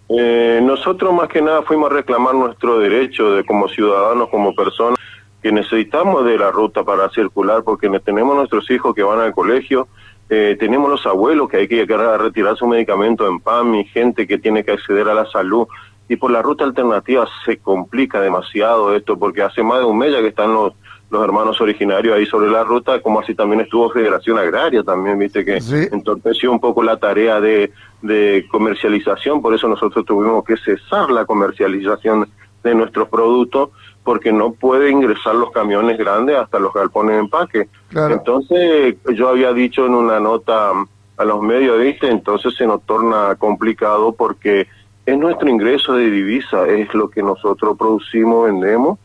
eh, nosotros más que nada fuimos a reclamar nuestro derecho de como ciudadanos, como personas, que necesitamos de la ruta para circular porque tenemos nuestros hijos que van al colegio, eh, tenemos los abuelos que hay que llegar a retirar su medicamento en PAMI, gente que tiene que acceder a la salud. Y por la ruta alternativa se complica demasiado esto, porque hace más de un mes ya que están los, los hermanos originarios ahí sobre la ruta, como así también estuvo Federación Agraria también, viste que entorpeció un poco la tarea de, de comercialización, por eso nosotros tuvimos que cesar la comercialización de nuestros productos, porque no puede ingresar los camiones grandes hasta los galpones de empaque. Entonces, yo había dicho en una nota a los medios, viste, entonces se nos torna complicado porque es nuestro ingreso de divisa, es lo que nosotros producimos, vendemos,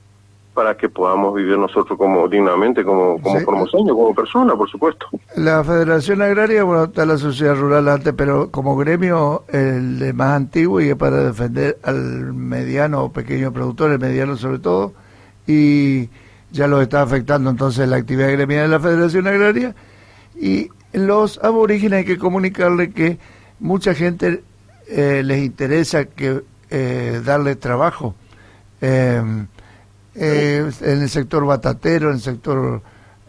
para que podamos vivir nosotros como dignamente, como, como formoseños, como persona, por supuesto. La Federación Agraria, bueno, está la sociedad rural antes, pero como gremio el de más antiguo y es para defender al mediano o pequeño productor, el mediano sobre todo, y ya lo está afectando entonces la actividad gremial de la Federación Agraria, y los aborígenes hay que comunicarle que mucha gente eh, les interesa que eh, darle trabajo. Eh, en el sector batatero, en el sector...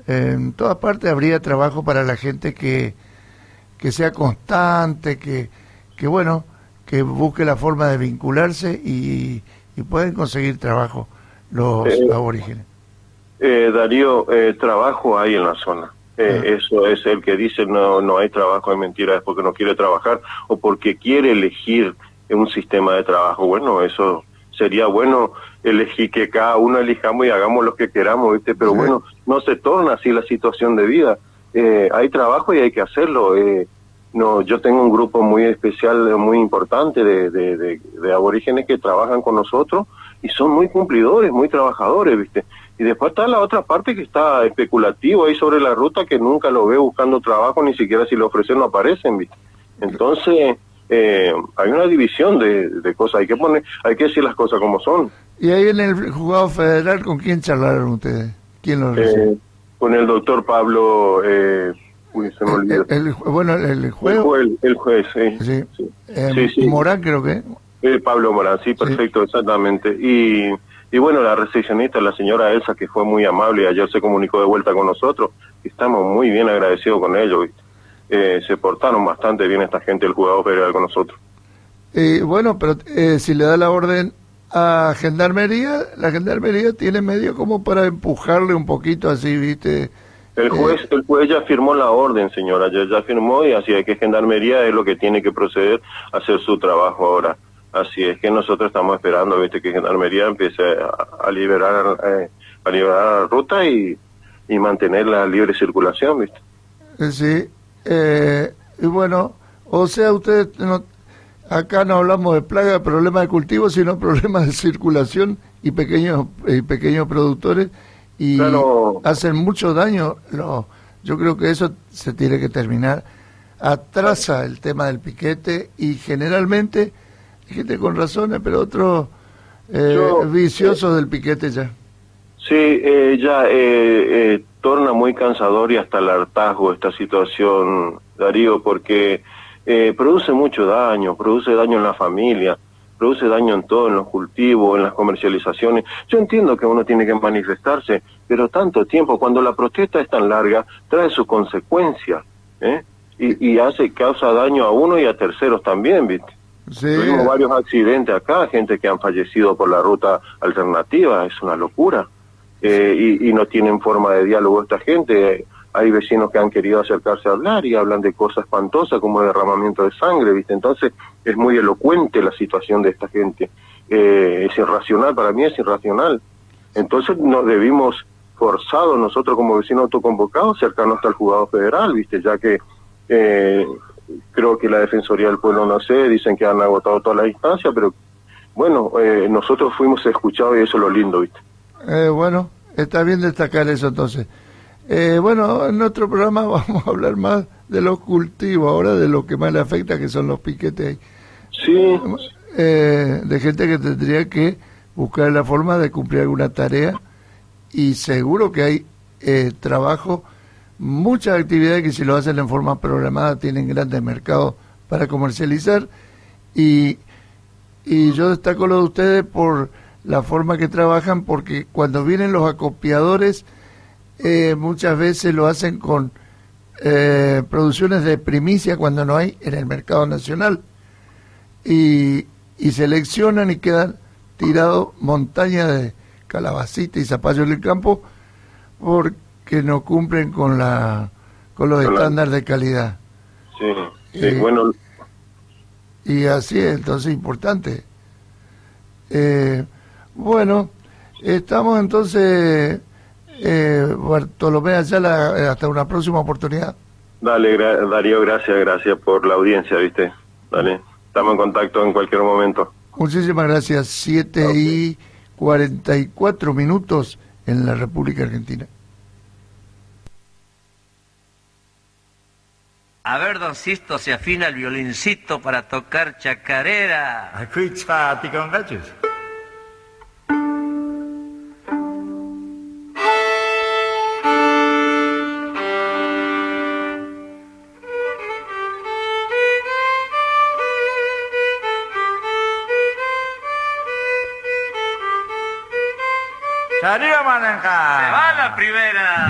en todas partes habría trabajo para la gente que, que sea constante, que, que bueno, que busque la forma de vincularse y, y pueden conseguir trabajo los aborígenes. Darío, trabajo hay en la zona. Eh, eso es el que dice no, no hay trabajo, hay mentira, es porque no quiere trabajar o porque quiere elegir un sistema de trabajo. Bueno, eso sería bueno elegir que cada uno elijamos y hagamos lo que queramos, ¿viste? Pero bueno, no se torna así la situación de vida. Eh, hay trabajo y hay que hacerlo. Eh, no, yo tengo un grupo muy especial, muy importante de, de, de aborígenes que trabajan con nosotros y son muy cumplidores, muy trabajadores, ¿viste? Y después está la otra parte que está especulativo ahí sobre la ruta que nunca lo ve buscando trabajo, ni siquiera si lo ofrecen no aparecen, ¿viste? Entonces, eh, hay una división de, cosas, hay que poner, hay que decir las cosas como son. ¿Y ahí en el juzgado federal con quién charlaron ustedes? ¿Quién lo eh, con el doctor Pablo, eh, uy, se me olvidó. El, bueno, el juez. El, juez, sí. Sí, sí. sí, Morán creo que. Pablo Morán, sí, perfecto, exactamente. Y y bueno, la recepcionista, la señora Elsa, que fue muy amable y ayer se comunicó de vuelta con nosotros, estamos muy bien agradecidos con ellos. Eh, se portaron bastante bien esta gente del jugador federal con nosotros. Eh, bueno, pero eh, si le da la orden a Gendarmería, la Gendarmería tiene medio como para empujarle un poquito así, ¿viste? El juez, el juez ya firmó la orden, señora, ya, ya firmó y así es que Gendarmería es lo que tiene que proceder a hacer su trabajo ahora. Así es que nosotros estamos esperando, viste, que Gendarmería empiece a, liberar eh, a liberar la ruta y, y, mantener la libre circulación, viste. Eh, sí, eh, y bueno, o sea, ustedes no, acá no hablamos de plaga, de problemas de cultivo, sino problemas de circulación y pequeños y pequeños productores y hacen mucho daño. No, yo creo que eso se tiene que terminar. Atrasa el tema del piquete y generalmente gente con razones, pero otros eh, viciosos del piquete ya. Sí, eh, ya eh, eh, torna muy cansador y hasta el hartazgo esta situación, Darío, porque eh, produce mucho daño, produce daño en la familia, produce daño en todo, en los cultivos, en las comercializaciones. Yo entiendo que uno tiene que manifestarse, pero tanto tiempo, cuando la protesta es tan larga, trae sus consecuencias, ¿eh? Y, y hace, causa daño a uno y a terceros también, ¿viste? Tuvimos varios accidentes acá, gente que han fallecido por la ruta alternativa, es una locura. Eh, y, no tienen forma de diálogo esta gente. Hay vecinos que han querido acercarse a hablar y hablan de cosas espantosas como derramamiento de sangre, ¿viste? Entonces es muy elocuente la situación de esta gente. Eh, es irracional, para mí es irracional. Entonces nos debimos forzado nosotros como vecinos autoconvocados cercanos hasta el juzgado federal, viste, ya que eh, creo que la Defensoría del Pueblo no sé, dicen que han agotado toda la distancia, pero bueno, eh, nosotros fuimos escuchados y eso es lo lindo, viste. Eh, bueno, está bien destacar eso entonces. Bueno, en nuestro programa vamos a hablar más de los cultivos, ahora de lo que más le afecta, que son los piquetes. Sí. de gente que tendría que buscar la forma de cumplir alguna tarea y seguro que hay eh, trabajo, muchas actividades que si lo hacen en forma programada tienen grandes mercados para comercializar y, y yo destaco lo de ustedes por la forma que trabajan porque cuando vienen los acopiadores eh, muchas veces lo hacen con eh, producciones de primicia cuando no hay en el mercado nacional y, y seleccionan y quedan tirados montañas de, calabacita y zapallo en el campo porque no cumplen con la con los estándares de calidad. Sí, eh, bueno. Y así es, entonces importante. Eh, bueno, estamos entonces, eh, Bartolomé Ayala, hasta una próxima oportunidad. Dale, Darío, gracias, gracias por la audiencia, ¿viste? Dale, estamos en contacto en cualquier momento. Muchísimas gracias. Siete y 44 minutos en la República Argentina. A ver, don Sisto, se afina el violincito para tocar chacarera. Qui con Se va la primera.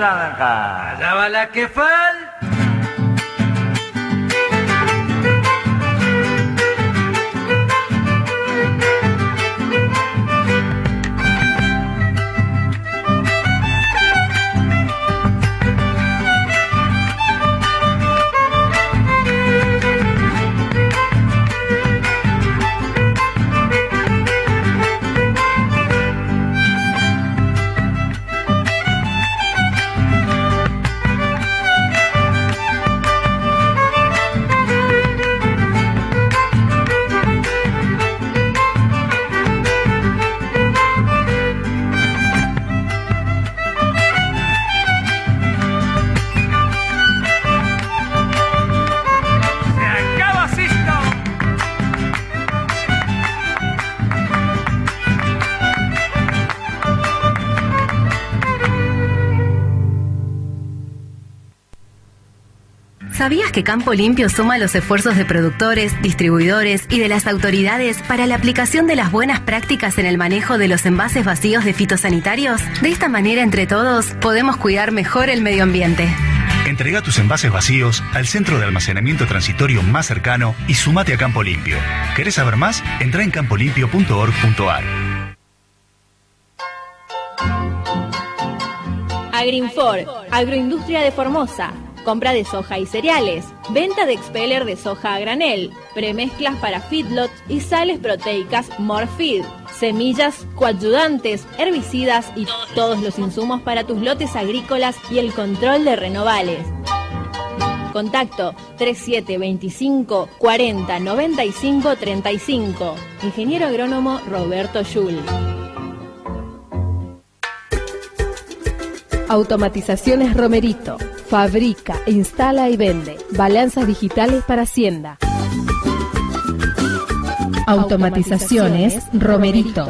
Allá va la que falta. ¿Sabías que Campo Limpio suma los esfuerzos de productores, distribuidores y de las autoridades para la aplicación de las buenas prácticas en el manejo de los envases vacíos de fitosanitarios? De esta manera, entre todos, podemos cuidar mejor el medio ambiente. Entrega tus envases vacíos al centro de almacenamiento transitorio más cercano y sumate a Campo Limpio. ¿Querés saber más? Entra en campolimpio.org.ar. Agrinfor, Agroindustria de Formosa compra de soja y cereales, venta de expeller de soja a granel, premezclas para feedlots y sales proteicas Morfeed, semillas, coayudantes, herbicidas y todos los insumos para tus lotes agrícolas y el control de renovales. Contacto 3725 40 95 35. Ingeniero agrónomo Roberto Yul. Automatizaciones Romerito. Fabrica, instala y vende. Balanzas digitales para Hacienda. Automatizaciones Romerito.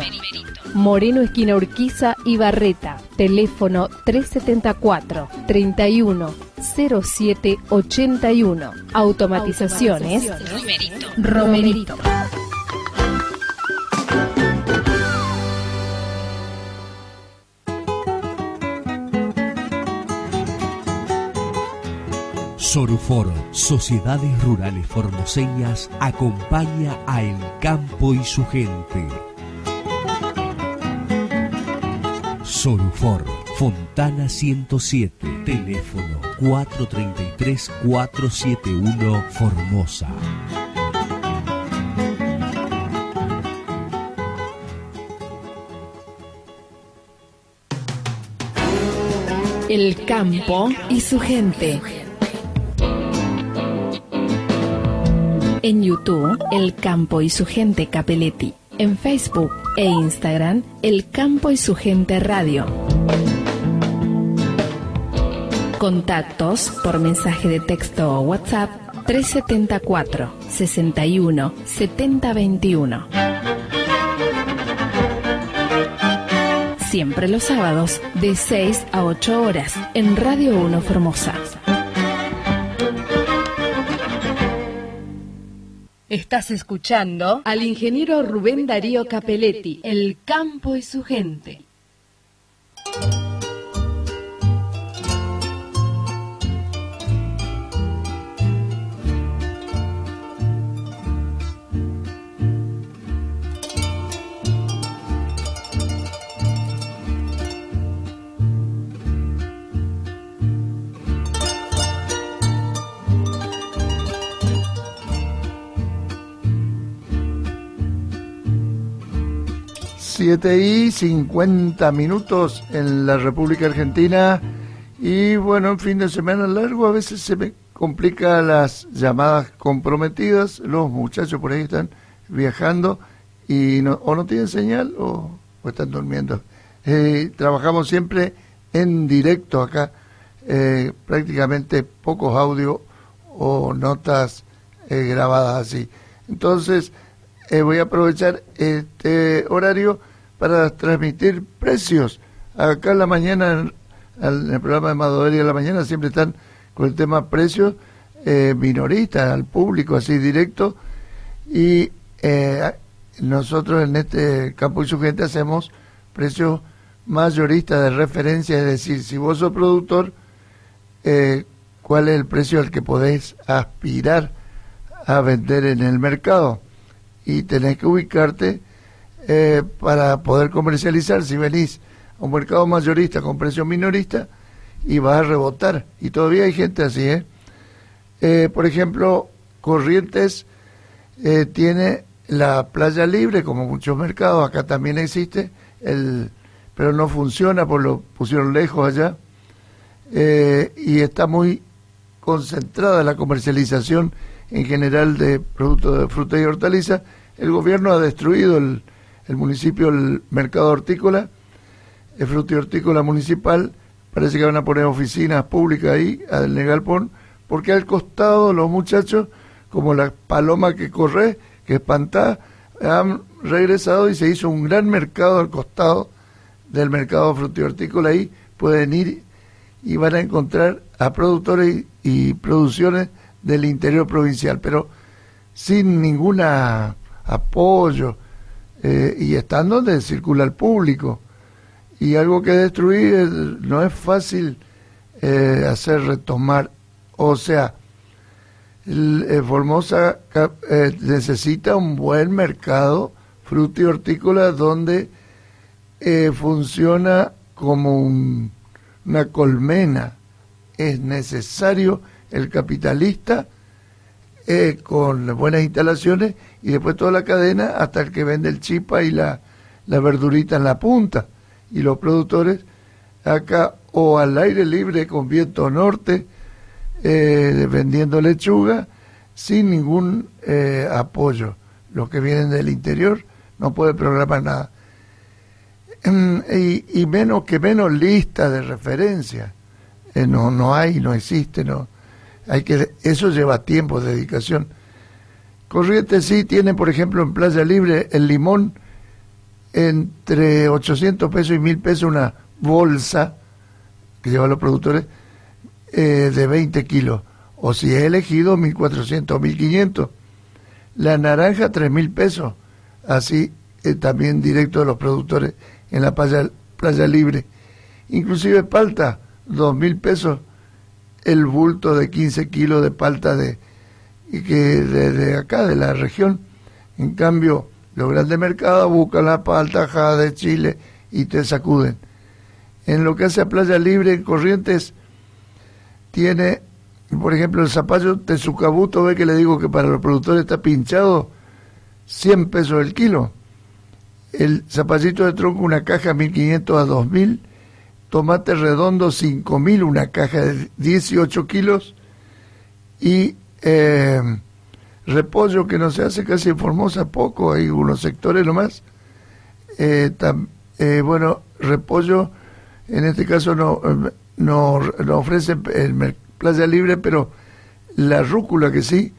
Moreno Esquina Urquiza y Barreta. Teléfono 374 31 07 81. Automatizaciones Romerito. Sorufor, Sociedades Rurales Formoseñas, acompaña a El Campo y su gente. Sorufor, Fontana 107, teléfono 433-471 Formosa. El campo y su gente. En YouTube, El Campo y su gente Capeletti. En Facebook e Instagram, El Campo y su gente Radio. Contactos por mensaje de texto o WhatsApp 374 61 7021. Siempre los sábados de 6 a 8 horas en Radio 1 Formosa. Estás escuchando al ingeniero Rubén Darío Capelletti, El campo y su gente. Y 50 minutos en la República Argentina. Y bueno, en fin de semana largo a veces se me complica las llamadas comprometidas. Los muchachos por ahí están viajando y no, o no tienen señal o, están durmiendo. Eh, trabajamos siempre en directo acá, eh, prácticamente pocos audio o notas eh, grabadas así. Entonces, voy a aprovechar este horario para transmitir precios. Acá en la mañana, en el programa de Madovería de la mañana, siempre están con el tema precios eh, minoristas al público, así directo. Y eh, nosotros en este campo y su gente hacemos precios mayoristas de referencia, es decir, si vos sos productor, eh, cuál es el precio al que podés aspirar a vender en el mercado. Y tenés que ubicarte eh, para poder comercializar si venís a un mercado mayorista con precio minorista y vas a rebotar. Y todavía hay gente así, ¿eh? eh por ejemplo, Corrientes eh, tiene la playa libre, como muchos mercados, acá también existe, el, pero no funciona, por lo pusieron lejos allá, y está muy concentrada la comercialización en general de productos de fruta y hortaliza. El gobierno ha destruido el, el municipio, el mercado hortícola, el fruto y hortícola municipal, parece que van a poner oficinas públicas ahí, al Negalpón, porque al costado los muchachos, como la paloma que corre, que espanta, han regresado y se hizo un gran mercado al costado del mercado fruto y hortícola ahí, pueden ir y van a encontrar a productores y, y producciones del interior provincial, pero sin ningún apoyo, eh, y están donde circula el público. Y algo que destruir no es fácil eh, hacer retomar. O sea, eh, Formosa necesita un buen mercado fruto y hortícola donde funciona como una colmena. Es necesario el capitalista eh, con buenas instalaciones y después toda la cadena hasta el que vende el chipa y la, la verdurita en la punta. Y los productores acá o al aire libre con viento norte, eh, vendiendo lechuga sin ningún eh, apoyo. Los que vienen del interior no pueden programar nada. mm, y, menos que menos lista de referencia. Eh, no, no hay, no existe, no. Hay que, eso lleva tiempo, de dedicación. Corrientes sí tiene, por ejemplo, en Playa Libre el limón entre 800 pesos y 1000 pesos una bolsa que llevan los productores eh, de 20 kilos. O si es elegido, 1400 o 1500. La naranja, 3000 pesos. Así eh, también directo de los productores en la playa, playa libre. Inclusive palta, 2000 pesos el bulto de 15 kilos de palta de, que de, acá, de la región. En cambio, los grandes mercados buscan la palta de Chile y te sacuden. En lo que hace a Playa Libre, en Corrientes, tiene, por ejemplo, el zapallo de Sucabuto, ve que le digo que para los productores está pinchado 100 pesos el kilo. El zapallito de tronco, una caja 1500 a 2000. Tomate redondo 5000, una caja de 18 kilos. Y eh, repollo que no se hace casi en Formosa, poco, hay unos sectores nomás. Eh, eh, bueno, repollo, en este caso no, no, no ofrece el Playa Libre, pero la rúcula que sí,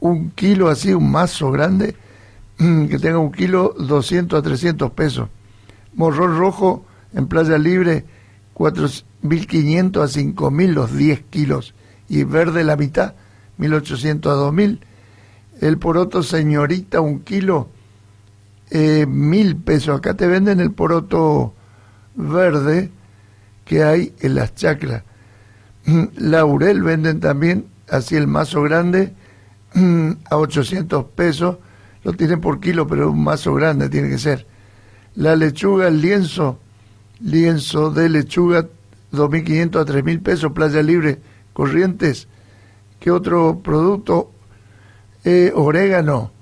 un kilo así, un mazo grande, que tenga un kilo 200 a 300 pesos. Morrón rojo en Playa Libre, 4.500 a 5.000 los 10 kilos. Y verde la mitad, 1.800 a 2.000. El poroto señorita, un kilo, eh, mil pesos. Acá te venden el poroto verde que hay en las chacras. Laurel venden también, así el mazo grande, a 800 pesos. Lo tienen por kilo, pero un mazo grande tiene que ser. La lechuga, el lienzo, lienzo de lechuga, 2.500 a 3.000 pesos, playa libre, corrientes. ¿Qué otro producto? Eh, orégano,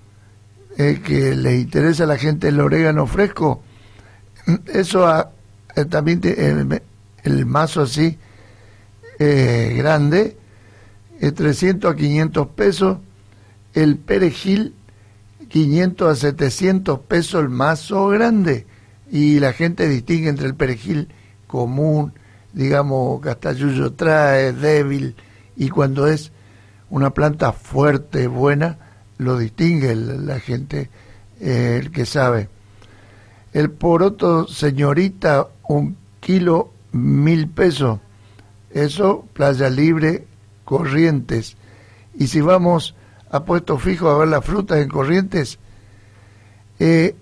eh, que le interesa a la gente el orégano fresco. Eso eh, también el mazo así grande, 300 a 500 pesos. El perejil, 500 a 700 pesos el mazo grande. Y la gente distingue entre el perejil común, digamos, Castayuyo trae, débil, y cuando es una planta fuerte, buena, lo distingue la gente, eh, el que sabe. El poroto, señorita, un kilo, mil pesos. Eso, playa libre, corrientes. Y si vamos a puesto fijo a ver las frutas en corrientes, eh,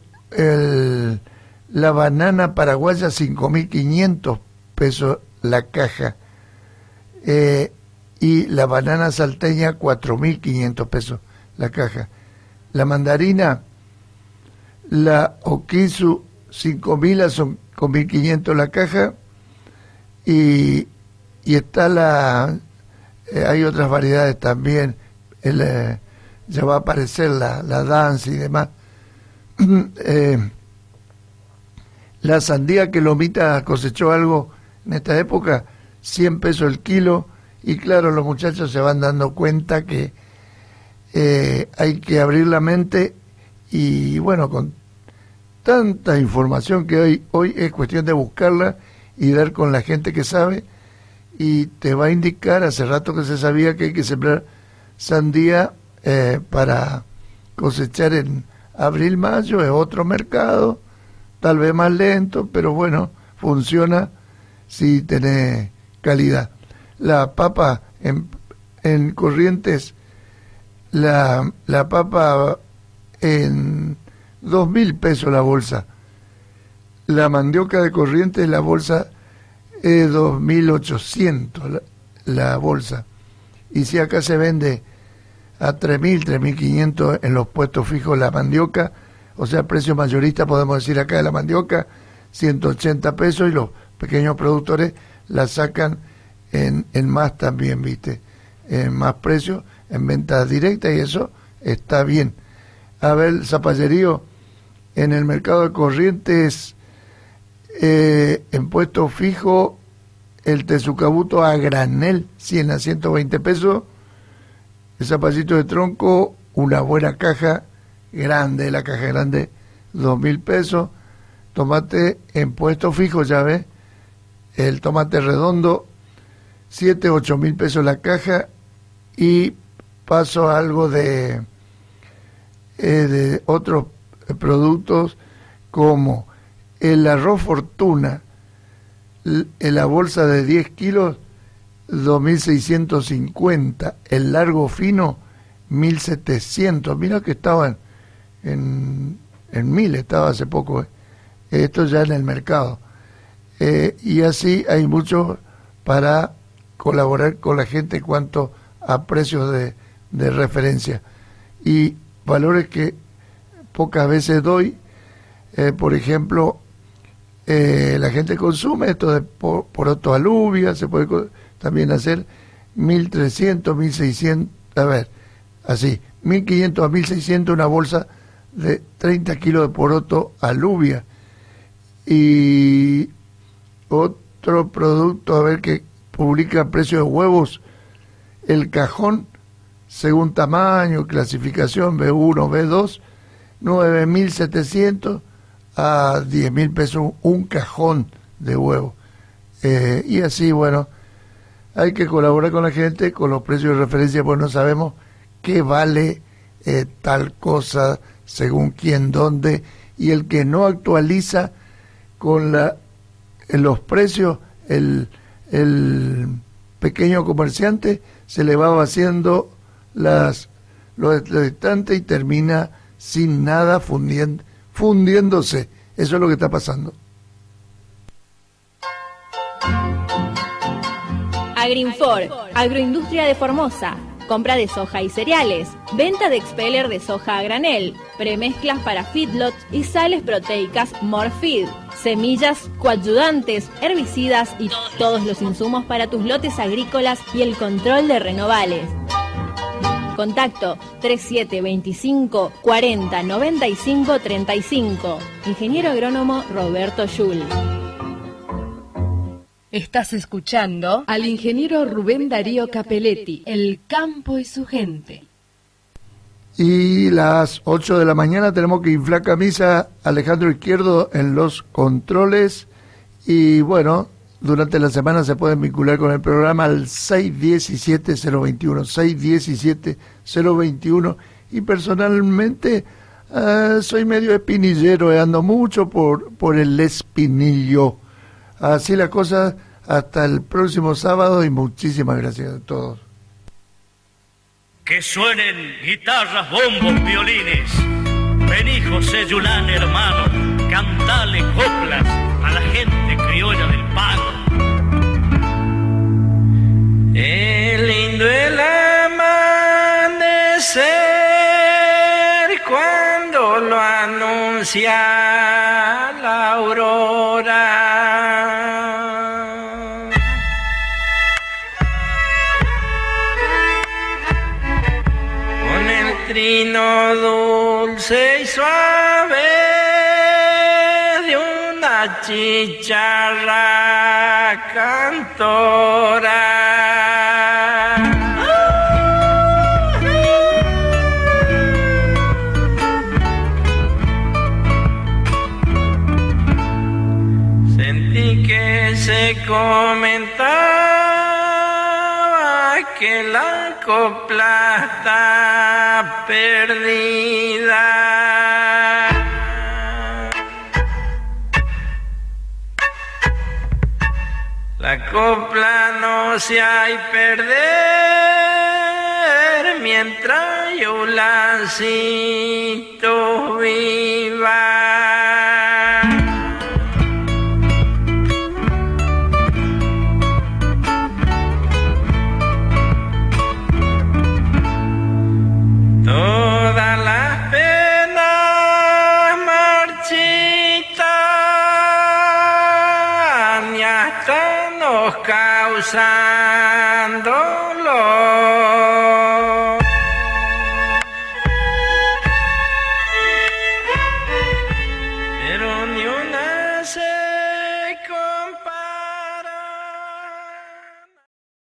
la banana paraguaya, 5.500 pesos la caja. Eh, y la banana salteña 4.500 pesos la caja. La mandarina, la okisu 5.000 son 5.500 la caja y, y está la, eh, hay otras variedades también, eh, ya va a aparecer la, la danza y demás. La sandía que Lomita cosechó algo en esta época, 100 pesos el kilo, y claro, los muchachos se van dando cuenta que eh, hay que abrir la mente y bueno, con tanta información que hoy, hoy es cuestión de buscarla y dar con la gente que sabe y te va a indicar, hace rato que se sabía que hay que sembrar sandía eh, para cosechar en abril, mayo, es otro mercado, tal vez más lento, pero bueno, funciona si tiene calidad la papa en, en Corrientes, la, la papa en dos mil pesos la bolsa. La mandioca de Corrientes, la bolsa es dos mil ochocientos la, la bolsa. Y si acá se vende a tres mil, tres mil quinientos en los puestos fijos la mandioca, o sea, precio mayorista podemos decir acá de la mandioca, 180 pesos y los pequeños productores la sacan en, en más también, ¿viste? En más precio, en venta directa y eso está bien. A ver, zapallerío, en el mercado de corrientes, eh, en puesto fijo, el tezucabuto a granel, 100 a 120 pesos. El zapallito de tronco, una buena caja grande, la caja grande, dos mil pesos. tomate en puesto fijo, ya ve, el tomate redondo, 7, 8 mil pesos la caja. Y paso algo de, eh, de otros productos como el arroz fortuna, en la bolsa de 10 kilos, 2.650, el largo fino, 1.700, mira que estaban en, en mil, estaba hace poco, eh. esto ya en el mercado. Eh, y así hay mucho para colaborar con la gente cuanto a precios de, de referencia. Y valores que pocas veces doy, eh, por ejemplo, la gente consume esto de por, poroto aluvia, se puede también hacer 1300, 1600, a ver, así, 1500 a 1600 una bolsa de 30 kilos de poroto aluvia. Y otro producto, a ver, que publica precio de huevos, el cajón, según tamaño, clasificación B1, B2, 9.700 a 10.000 pesos un cajón de huevo. Eh, y así, bueno, hay que colaborar con la gente, con los precios de referencia, pues no sabemos qué vale eh, tal cosa según quién, dónde, y el que no actualiza con la, en los precios, el, el pequeño comerciante se le va vaciando las, los, estantes y termina sin nada fundiéndose. Eso es lo que está pasando. Agrinfor, agroindustria de Formosa, compra de soja y cereales, venta de expeller de soja a granel, premezclas para feedlots y sales proteicas Morfeed, semillas, coayudantes, herbicidas y todos los insumos para tus lotes agrícolas y el control de renovales. Contacto 3725 40 95 35. Ingeniero agrónomo Roberto Yul. Estás escuchando al ingeniero Rubén Darío Capelletti, El campo y su gente. Y las 8 de la mañana tenemos que inflar camisa Alejandro Izquierdo en los controles. Y bueno, durante la semana se pueden vincular con el programa al 617-021, 617-021. Y personalmente eh, soy medio espinillero, eh, ando mucho por, por el espinillo. Así la cosa, hasta el próximo sábado y muchísimas gracias a todos. Que suenen guitarras, bombos, violines. Vení José Yulán, hermano, cantale coplas a la gente criolla del pago. Es lindo el amanecer cuando lo anuncia la aurora. Dulce y suave de una chicharra cantora. Perdida. La copla no se hay perder mientras yo la cito viva.